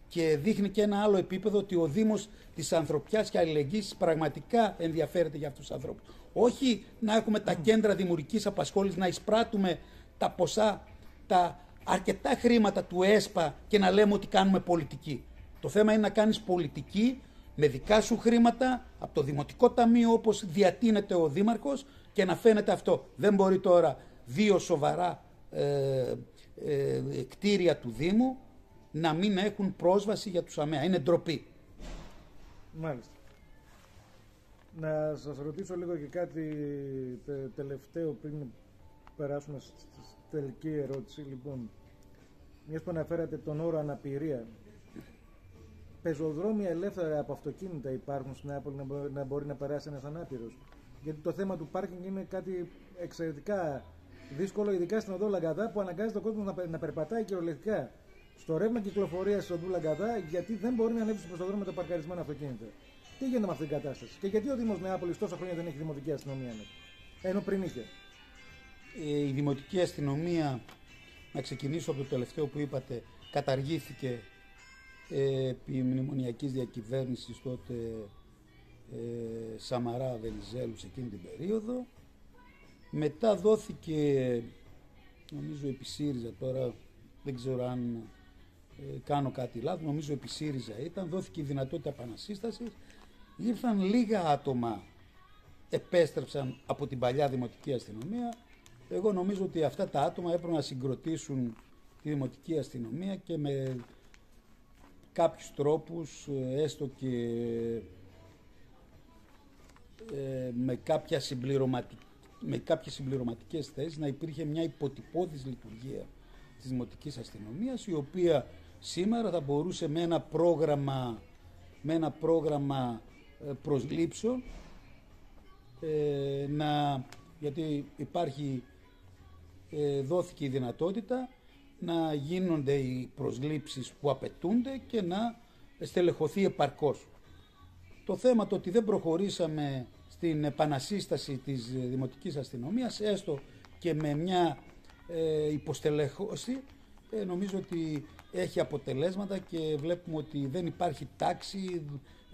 και δείχνει και ένα άλλο επίπεδο ότι ο Δήμος της ανθρωπιάς και αλληλεγγύης πραγματικά ενδιαφέρεται για αυτούς τους ανθρώπους. Όχι να έχουμε τα κέντρα δημιουργικής απασχόλησης, να εισπράττουμε τα ποσά, τα αρκετά χρήματα του ΕΣΠΑ και να λέμε ότι κάνουμε πολιτική. Το θέμα είναι να κάνεις πολιτική με δικά σου χρήματα από το Δημοτικό Ταμείο όπως διατείνεται ο Δήμαρχος και να φαίνεται αυτό. Δεν μπορεί τώρα δύο σοβαρά ε, ε, κτίρια του Δήμου να μην έχουν πρόσβαση για τους ΑΜΕΑ. Είναι ντροπή. Μάλιστα. Να σας ρωτήσω λίγο και κάτι τελευταίο πριν περάσουμε στη τελική ερώτηση. Λοιπόν, μιας που αναφέρατε τον όρο αναπηρία, πεζοδρόμια ελεύθερα από αυτοκίνητα υπάρχουν στην Νέα να μπορεί να περάσει ένας ανάπηρος; Γιατί το θέμα του πάρκινγκ είναι κάτι εξαιρετικά δύσκολο, ειδικά στην οδό Λαγκαδά που αναγκάζει ο κόσμο να, να περπατάει κυριολεκτικά στο ρεύμα κυκλοφορίας στην οδό Λαγκαδά γιατί δεν μπορεί να ανέβει στο πεζοδρόμιο με το παρκαρισμένο αυτοκίνητο. Τι γίνεται με αυτή την κατάσταση; Και γιατί ο Δήμος Νεάπολης τόσα χρόνια δεν έχει δημοτική αστυνομία, ενώ πριν είχε. Ε, η δημοτική αστυνομία, να ξεκινήσω από το τελευταίο που είπατε, καταργήθηκε ε, επί μνημονιακής διακυβέρνησης τότε ε, Σαμαρά Βενιζέλους σε εκείνη την περίοδο. Μετά δόθηκε, νομίζω επί ΣΥΡΙΖΑ τώρα, δεν ξέρω αν ε, κάνω κάτι λάθος, νομίζω επί ΣΥΡΙΖΑ ήταν, δόθηκε η δυνατότητα επανασύστασης. Ήρθαν λίγα άτομα, επέστρεψαν από την παλιά δημοτική αστυνομία. Εγώ νομίζω ότι αυτά τα άτομα έπρεπε να συγκροτήσουν τη δημοτική αστυνομία και με κάποιους τρόπους, ε, έστω και ε, με, κάποια συμπληρωματική, με κάποιες συμπληρωματικές θέσεις να υπήρχε μια υποτυπώδης λειτουργία της Δημοτικής Αστυνομίας η οποία σήμερα θα μπορούσε με ένα πρόγραμμα, με ένα πρόγραμμα ε, προσλήψεων ε, να, γιατί υπάρχει, ε, δόθηκε η δυνατότητα να γίνονται οι προσλήψεις που απαιτούνται και να στελεχωθεί επαρκώς. Το θέμα το ότι δεν προχωρήσαμε στην επανασύσταση της Δημοτικής Αστυνομίας, έστω και με μια ε, υποστελέχωση, ε, νομίζω ότι έχει αποτελέσματα και βλέπουμε ότι δεν υπάρχει τάξη,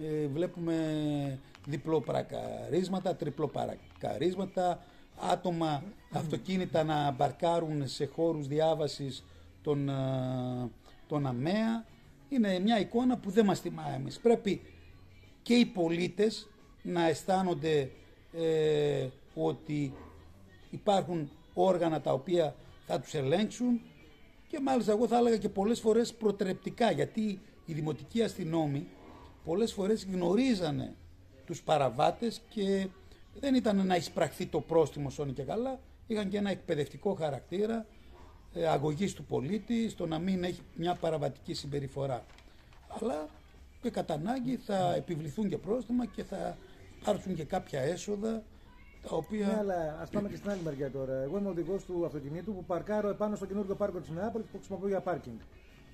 ε, βλέπουμε διπλοπρακαρίσματα, τριπλοπρακαρίσματα, άτομα, αυτοκίνητα να μπαρκάρουν σε χώρους διάβασης των, των ΑΜΕΑ. Είναι μια εικόνα που δεν μας θυμάει εμείς. Πρέπει και οι πολίτες να αισθάνονται ε, ότι υπάρχουν όργανα τα οποία θα τους ελέγξουν και μάλιστα εγώ θα έλεγα και πολλές φορές προτρεπτικά γιατί οι δημοτικοί αστυνόμοι πολλές φορές γνωρίζανε τους παραβάτες και δεν ήταν να εισπραχθεί το πρόστιμο σώνη και καλά, είχαν και ένα εκπαιδευτικό χαρακτήρα ε, αγωγής του πολίτη, στο να μην έχει μια παραβατική συμπεριφορά. Αλλά και κατά ανάγκη θα επιβληθούν και πρόστιμα και θα πάρουν και κάποια έσοδα τα οποία... Ναι, αλλά ας πάμε και στην άλλη μεριά τώρα. Εγώ είμαι οδηγός του αυτοκινήτου που παρκάρω επάνω στο καινούργιο πάρκο της Νεάπολης που χρησιμοποιώ για πάρκινγκ.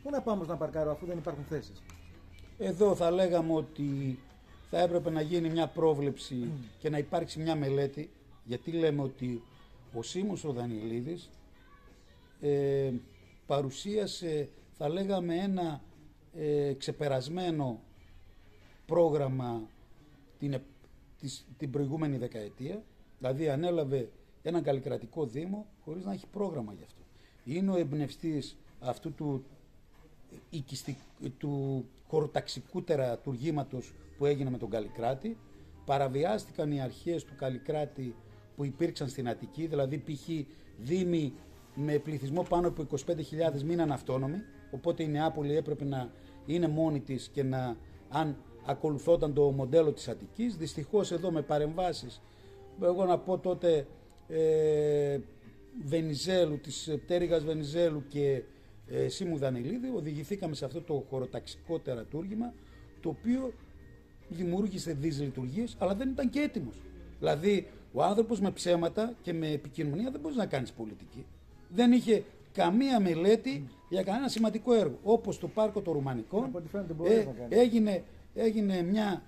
Πού να πάμε να παρκάρω αφού δεν υπάρχουν θέσεις; Εδώ θα λέγαμε ότι θα έπρεπε να γίνει μια πρόβλεψη και να υπάρξει μια μελέτη γιατί λέμε ότι ο Σίμος ο Δανιλίδης ε, παρουσίασε θα λέγαμε ένα ε, ξεπερασμένο πρόγραμμα την, την προηγούμενη δεκαετία δηλαδή ανέλαβε έναν καλλικρατικό δήμο χωρίς να έχει πρόγραμμα γι' αυτό. Είναι ο εμπνευστής αυτού του, του χωροταξικού τερατουργήματος που έγινε με τον Καλλικράτη. Παραβιάστηκαν οι αρχές του Καλλικράτη που υπήρξαν στην Αττική, δηλαδή π.χ. δήμοι με πληθυσμό πάνω από 25.000 μείναν αυτόνομοι, οπότε η Νεάπολη έπρεπε να είναι μόνη της και να, αν ακολουθόταν το μοντέλο της Αττικής, δυστυχώς εδώ με παρεμβάσεις, εγώ να πω τότε ε, Βενιζέλου, της πτέρυγας Βενιζέλου και ε, Σίμου Δανιλίδη, οδηγηθήκαμε σε αυτό το χωροταξικό τερατούργημα, το οποίο δημιούργησε δυσλειτουργίες, αλλά δεν ήταν και έτοιμος. Δηλαδή, ο άνθρωπος με ψέματα και με επικοινωνία δεν μπορείς να κάνεις πολιτική. Δεν είχε καμία μελέτη για κανένα σημαντικό έργο. Όπως το πάρκο των Ρουμανικών ε, έγινε, έγινε μια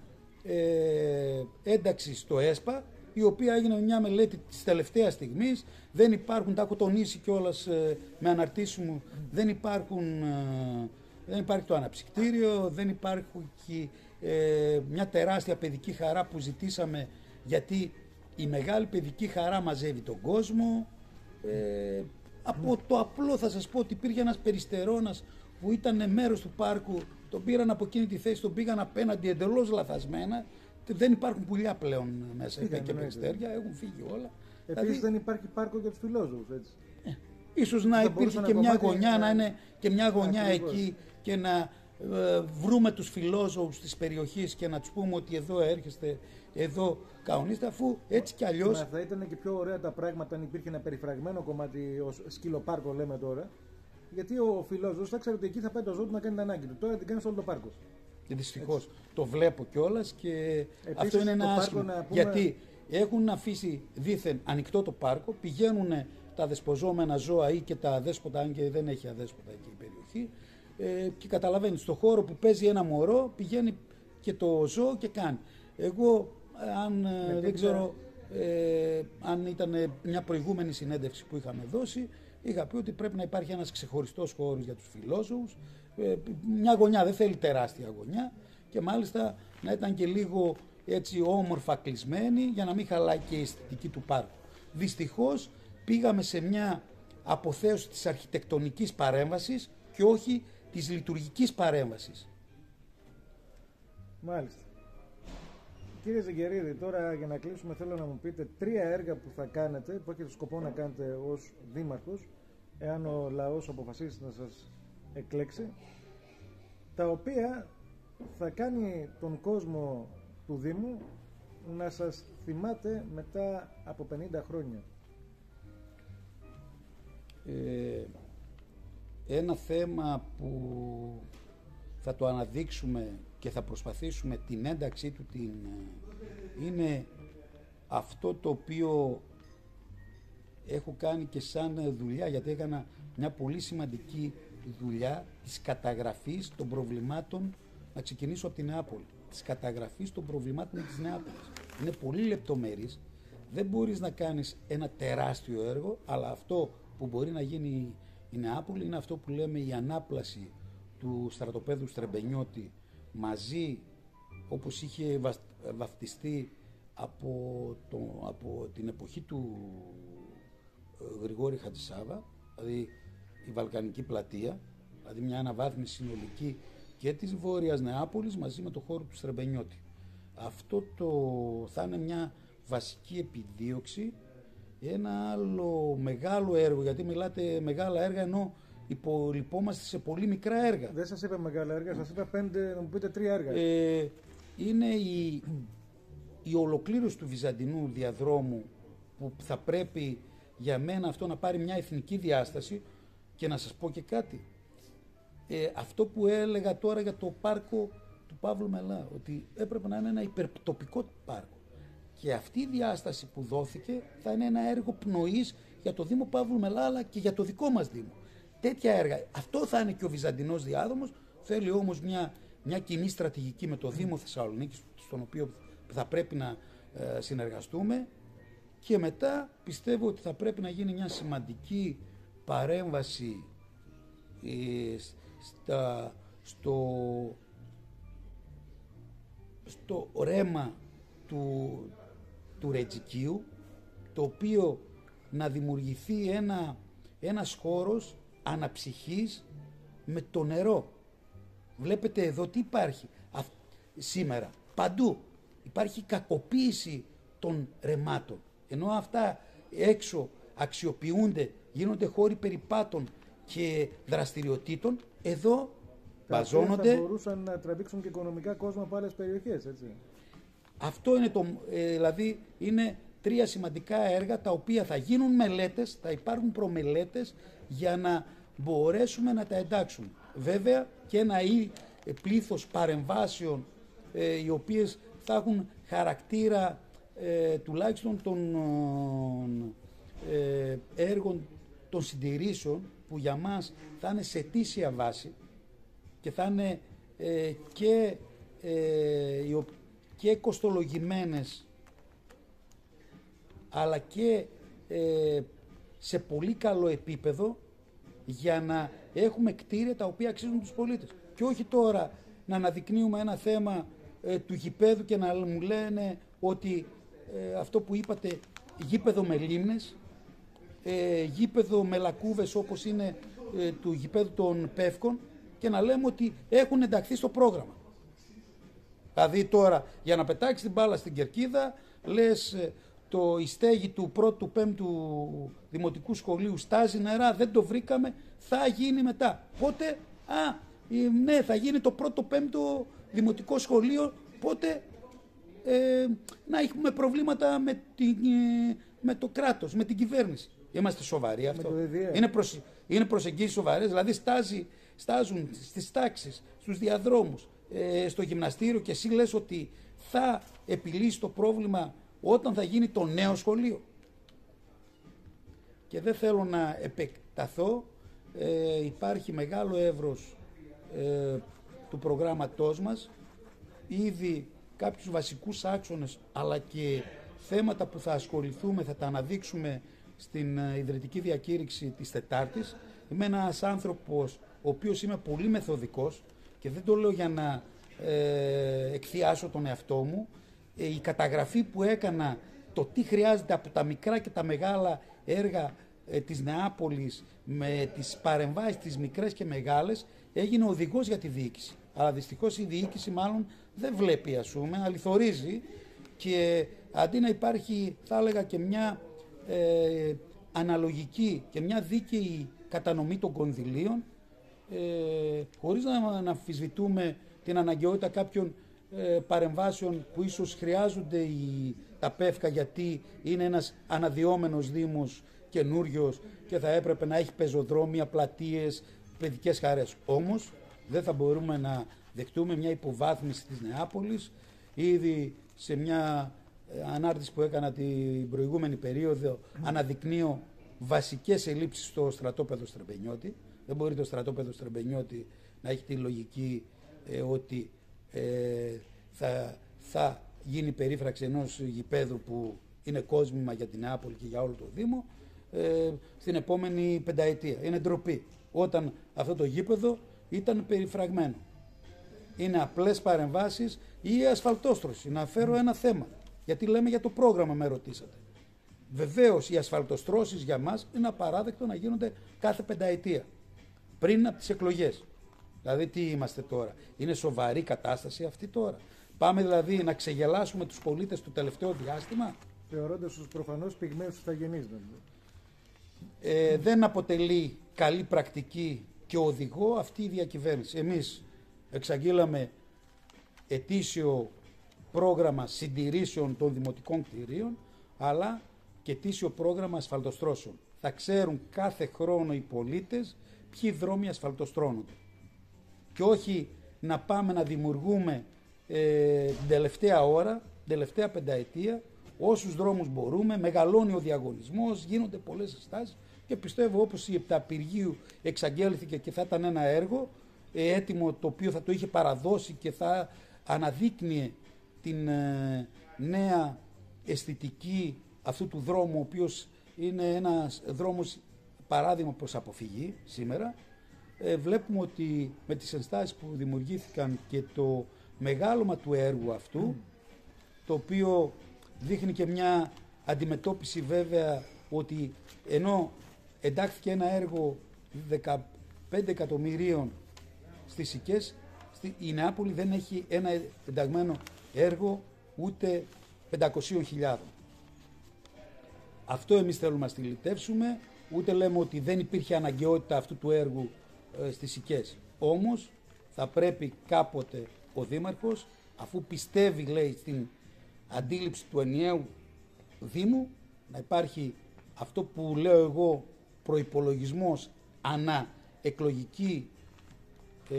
ε, ένταξη στο ΕΣΠΑ η οποία έγινε μια μελέτη της τελευταίας στιγμής. Δεν υπάρχουν, τα έχω τονίσει κιόλας ε, με αναρτήσει μου, δεν, υπάρχουν, ε, δεν υπάρχει το αναψυκτήριο, δεν υπάρχει ε, μια τεράστια παιδική χαρά που ζητήσαμε γιατί η μεγάλη παιδική χαρά μαζεύει τον κόσμο. Ε, από το απλό θα σας πω ότι υπήρχε ένας περιστερώνας που ήταν μέρος του πάρκου, τον πήραν από εκείνη τη θέση, τον πήγαν απέναντι εντελώς λαθασμένα. Δεν υπάρχουν πουλιά πλέον μέσα Είχαν, και περιστέρια, έχουν φύγει όλα. Επίσης δηλαδή, δεν υπάρχει πάρκο για τους φιλόζωους, έτσι. Ε, ίσως να υπήρχε και μια γωνιά, να είναι και μια γωνιά εκεί και να ε, βρούμε τους φιλόζωους της περιοχής και να τους πούμε ότι εδώ έρχεστε, εδώ καονίστε, αφού έτσι κι αλλιώς... Μα θα ήταν και πιο ωραία τα πράγματα αν υπήρχε ένα περιφραγμένο κομμάτι ως σκυλοπάρκο λέμε τώρα, γιατί ο φιλόζωος θα ξέρει ότι εκεί θα πάει το ζώο του να κάνει την ανάγκη του. Τώρα την κάνεις σε όλο το πάρκο. Και δυστυχώς το βλέπω κιόλας και Επίσης, αυτό είναι ένα άσχημο. Πούμε... Γιατί έχουν αφήσει δίθεν ανοιχτό το πάρκο, πηγαίνουν τα δεσποζόμενα ζώα ή και τα αδέσποτα, αν και δεν έχει αδέσποτα εκεί η περιοχή, ε, και καταλαβαίνεις, στο χώρο που παίζει ένα μωρό πηγαίνει και το ζώο και κάνει. Εγώ, αν ε, δεν ξέρω, ε, αν ήταν μια προηγούμενη συνέντευξη που είχαμε δώσει, είχα πει ότι πρέπει να υπάρχει ένας ξεχωριστός χώρος για τους φιλόσοφους, ε, μια γωνιά, δεν θέλει τεράστια γωνιά και μάλιστα να ήταν και λίγο έτσι όμορφα κλεισμένη για να μην χαλάει και η αισθητική του πάρκου. Δυστυχώς πήγαμε σε μια αποθέωση της αρχιτεκτονικής παρέμβασης και όχι της λειτουργικής παρέμβασης. Μάλιστα. Κύριε Ζεγερίδη, τώρα για να κλείσουμε θέλω να μου πείτε τρία έργα που θα κάνετε, που έχετε σκοπό να κάνετε ως δήμαρχος, εάν ο λαός αποφασίσει να σας εκλέξει, τα οποία θα κάνει τον κόσμο του Δήμου να σας θυμάται μετά από 50 χρόνια. Ε, ένα θέμα που θα το αναδείξουμε και θα προσπαθήσουμε την ένταξή του την, ε, είναι αυτό το οποίο έχω κάνει και σαν δουλειά γιατί έκανα μια πολύ σημαντική δουλειά της καταγραφής των προβλημάτων να ξεκινήσω από την Νεάπολη της καταγραφής των προβλημάτων της Νεάπολης είναι πολύ λεπτομέρης δεν μπορείς να κάνεις ένα τεράστιο έργο αλλά αυτό που μπορεί να γίνει η Νεάπολη είναι αυτό που λέμε η ανάπλαση του στρατοπέδου Στρεμπενιώτη μαζί όπως είχε βαφτιστεί από, το, από την εποχή του ε, Γρηγόρη Χατζησάβα, δηλαδή η Βαλκανική πλατεία, δηλαδή μια αναβάθμιση συνολική και της Βόρειας Νεάπολης μαζί με το χώρο του Στρεμπενιώτη. Αυτό το θα είναι μια βασική επιδίωξη ένα άλλο μεγάλο έργο, γιατί μιλάτε μεγάλα έργα ενώ υπολοιπόμαστε σε πολύ μικρά έργα. Δεν σας είπα μεγάλα έργα, σας είπα πέντε, να μου πείτε τρία έργα. Ε, είναι η, η ολοκλήρωση του Βυζαντινού διαδρόμου που θα πρέπει για μένα αυτό να πάρει μια εθνική διάσταση και να σας πω και κάτι. Ε, αυτό που έλεγα τώρα για το πάρκο του Παύλου Μελά, ότι έπρεπε να είναι ένα υπερτοπικό πάρκο. Και αυτή η διάσταση που δόθηκε θα είναι ένα έργο πνοής για το Δήμο Παύλου Μελά αλλά και για το δικό μας Δήμο. Τέτοια έργα. Αυτό θα είναι και ο Βυζαντινός διάδομος. Θέλει όμως μια, μια κοινή στρατηγική με το Δήμο Θεσσαλονίκης, στον οποίο θα πρέπει να ε, συνεργαστούμε. Και μετά πιστεύω ότι θα πρέπει να γίνει μια σημαντική παρέμβαση ε, στα, στο, στο ρέμα του, του Ρετζικίου, το οποίο να δημιουργηθεί ένα, ένας χώρος αναψυχής με το νερό. Βλέπετε εδώ τι υπάρχει σήμερα. Παντού υπάρχει κακοποίηση των ρεμάτων. Ενώ αυτά έξω αξιοποιούνται, γίνονται χώροι περιπάτων και δραστηριοτήτων, εδώ μπαζώνονται. Θα μπορούσαν να τραβήξουν και οικονομικά κόσμο από άλλες περιοχές, έτσι. Αυτό είναι το. Ε, δηλαδή, είναι τρία σημαντικά έργα τα οποία θα γίνουν μελέτες, θα υπάρχουν προμελέτες για να μπορέσουμε να τα εντάξουμε. Βέβαια και ένα ή ε, πλήθος παρεμβάσεων ε, οι οποίες θα έχουν χαρακτήρα ε, τουλάχιστον των ε, έργων των συντηρήσεων που για μας θα είναι σε αιτήσια βάση και θα είναι και, και κοστολογημένες αλλά και ε, σε πολύ καλό επίπεδο για να έχουμε κτίρια τα οποία αξίζουν τους πολίτες. Και όχι τώρα να αναδεικνύουμε ένα θέμα ε, του γηπέδου και να μου λένε ότι ε, αυτό που είπατε γήπεδο με λίμνες, ε, γήπεδο με λακκούβες όπως είναι του γηπέδου των Πεύκων και να λέμε ότι έχουν ενταχθεί στο πρόγραμμα. Δηλαδή τώρα για να πετάξεις την μπάλα στην κερκίδα λες το, η στέγη του πρώτου πέμπτου δημοτικού σχολείου στάζει νερά, δεν το βρήκαμε, θα γίνει μετά. Πότε, α, ναι, θα γίνει το πρώτο πέμπτο δημοτικό σχολείο, πότε; Ε, να έχουμε προβλήματα με, την, ε, με το κράτος, με την κυβέρνηση. Είμαστε σοβαροί αυτό. Είναι, προς, είναι προσεγγίσεις σοβαρές, δηλαδή στάζει, στάζουν στις τάξεις, στους διαδρόμους, ε, στο γυμναστήριο και εσύ λες ότι θα επιλύσει το πρόβλημα όταν θα γίνει το νέο σχολείο. Και δεν θέλω να επεκταθώ, ε, υπάρχει μεγάλο εύρος ε, του προγράμματός μας, ήδη κάποιους βασικούς άξονες αλλά και θέματα που θα ασχοληθούμε, θα τα αναδείξουμε στην ε, ιδρυτική διακήρυξη της Τετάρτης. Είμαι ένας άνθρωπος ο οποίος είμαι πολύ μεθοδικός και δεν το λέω για να ε, εκθιάσω τον εαυτό μου, ε, η καταγραφή που έκανα το τι χρειάζεται από τα μικρά και τα μεγάλα έργα ε, της Νεάπολης με τις παρεμβάσεις τις μικρές και μεγάλες έγινε οδηγός για τη διοίκηση. Αλλά δυστυχώς η διοίκηση μάλλον δεν βλέπει ας πούμε, αληθορίζει και αντί να υπάρχει θα έλεγα και μια ε, αναλογική και μια δίκαιη κατανομή των κονδυλίων ε, χωρίς να, να αμφισβητούμε την αναγκαιότητα κάποιων ε, παρεμβάσεων που ίσως χρειάζονται οι, τα ΠΕΦΚΑ γιατί είναι ένας αναδυόμενος δήμος καινούριος και θα έπρεπε να έχει πεζοδρόμια, πλατείες, παιδικές χαρές. Όμως δεν θα μπορούμε να δεχτούμε μια υποβάθμιση της Νεάπολης ήδη σε μια ε, ανάρτηση που έκανα την προηγούμενη περίοδο αναδεικνύω βασικές ελλείψεις στο στρατόπεδο Στρεμπενιώτη. Δεν μπορεί το στρατόπεδο Στρεμπενιώτη να έχει τη λογική ε, ότι ε, θα, θα γίνει περίφραξη ενός γηπέδου που είναι κόσμημα για την Νεάπολη και για όλο το Δήμο ε, στην επόμενη πενταετία. Είναι ντροπή. Όταν αυτό το γήπεδο ήταν περιφραγμένο. Είναι απλές παρεμβάσεις ή ασφαλτόστρωση. Να φέρω ένα θέμα. Γιατί λέμε για το πρόγραμμα με ρωτήσατε. Βεβαίως οι ασφαλτοστρώσεις για μας είναι απαράδεκτο να γίνονται κάθε πενταετία. Πριν από τις εκλογές. Δηλαδή τι είμαστε τώρα; Είναι σοβαρή κατάσταση αυτή τώρα. Πάμε δηλαδή να ξεγελάσουμε τους πολίτες το τελευταίο διάστημα; Θεωρώντας τους προφανώς πυγμένους θα δηλαδή. ε, δεν αποτελεί καλή πρακτική και οδηγό αυτή η διακυβέρνηση. Εμείς εξαγγείλαμε ετήσιο πρόγραμμα συντηρήσεων των δημοτικών κτηρίων, αλλά και ετήσιο πρόγραμμα ασφαλτοστρώσεων. Θα ξέρουν κάθε χρόνο οι πολίτες ποιοι δρόμοι ασφαλτοστρώνονται. Και όχι να πάμε να δημιουργούμε ε, την τελευταία ώρα, την τελευταία πενταετία, όσους δρόμους μπορούμε, μεγαλώνει ο διαγωνισμός, γίνονται πολλές στάσεις και πιστεύω όπως η Επταπηργίου εξαγγέλθηκε και θα ήταν ένα έργο ε, έτοιμο το οποίο θα το είχε παραδώσει και θα αναδείκνυε την ε, νέα αισθητική αυτού του δρόμου ο οποίος είναι ένας δρόμος παράδειγμα προς αποφυγή σήμερα ε, βλέπουμε ότι με τις ενστάσεις που δημιουργήθηκαν και το μεγάλωμα του έργου αυτού το οποίο δείχνει και μια αντιμετώπιση βέβαια ότι ενώ εντάχθηκε ένα έργο 15 εκατομμυρίων στις οικές, η Νεάπολη δεν έχει ένα ενταγμένο έργο ούτε 500.000. Αυτό εμείς θέλουμε να στυλιτεύσουμε, ούτε λέμε ότι δεν υπήρχε αναγκαιότητα αυτού του έργου ε, στις οικές. Όμως θα πρέπει κάποτε ο Δήμαρχος, αφού πιστεύει λέει στην αντίληψη του ενιαίου Δήμου, να υπάρχει αυτό που λέω εγώ προϋπολογισμός ανά εκλογική ε,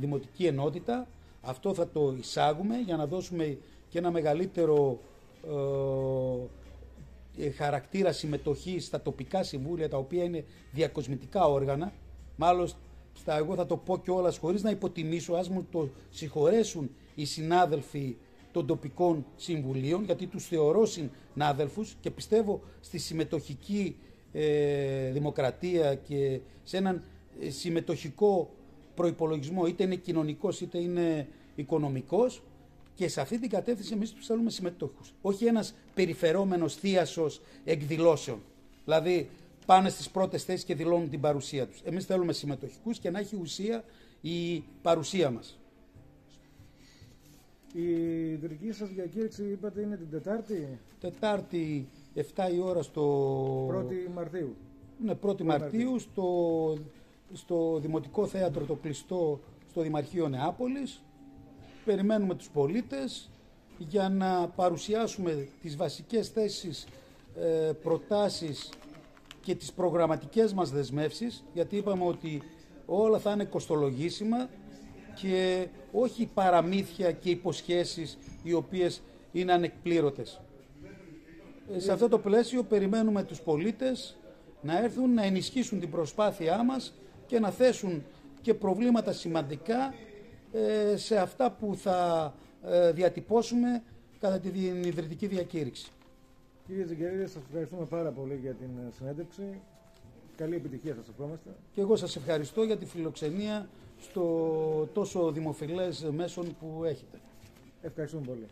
δημοτική ενότητα. Αυτό θα το εισάγουμε για να δώσουμε και ένα μεγαλύτερο ε, ε, χαρακτήρα συμμετοχής στα τοπικά συμβούλια τα οποία είναι διακοσμητικά όργανα. Μάλλον στα εγώ θα το πω κιόλας χωρίς να υποτιμήσω, ας μου το συγχωρέσουν οι συνάδελφοι των τοπικών συμβουλίων γιατί τους θεωρώ συνάδελφους και πιστεύω στη συμμετοχική ε, δημοκρατία και σε έναν ε, συμμετοχικό προϋπολογισμό είτε είναι κοινωνικός είτε είναι οικονομικός και σε αυτή την κατεύθυνση εμείς τους θέλουμε συμμετοχούς. Όχι ένας περιφερόμενος θείασος εκδηλώσεων. Δηλαδή πάνε στις πρώτες θέσεις και δηλώνουν την παρουσία τους. Εμείς θέλουμε συμμετοχικούς και να έχει ουσία η παρουσία μας. Η ιδρυτική σας διακήρυξη είπατε είναι την Τετάρτη; Τετάρτη 7 η ώρα στο... 1η Μαρτίου. Ναι, 1η Μαρτίου στο, στο Δημοτικό Θέατρο το κλειστό στο Δημαρχείο Νεάπολης. Περιμένουμε τους πολίτες για να παρουσιάσουμε τις βασικές θέσεις, ε, προτάσεις και τις προγραμματικές μας δεσμεύσεις, γιατί είπαμε ότι όλα θα είναι κοστολογήσιμα και όχι παραμύθια και υποσχέσεις οι οποίες είναι ανεκπλήρωτες. Ε, σε αυτό το πλαίσιο περιμένουμε τους πολίτες να έρθουν να ενισχύσουν την προσπάθειά μας και να θέσουν και προβλήματα σημαντικά ε, σε αυτά που θα ε, διατυπώσουμε κατά την ιδρυτική διακήρυξη. Κύριε Τζιγκερίδη, σας ευχαριστούμε πάρα πολύ για την συνέντευξη. Καλή επιτυχία σας ευχόμαστε. Και εγώ σας ευχαριστώ για τη φιλοξενία στο τόσο δημοφιλές μέσον που έχετε. Ευχαριστούμε πολύ.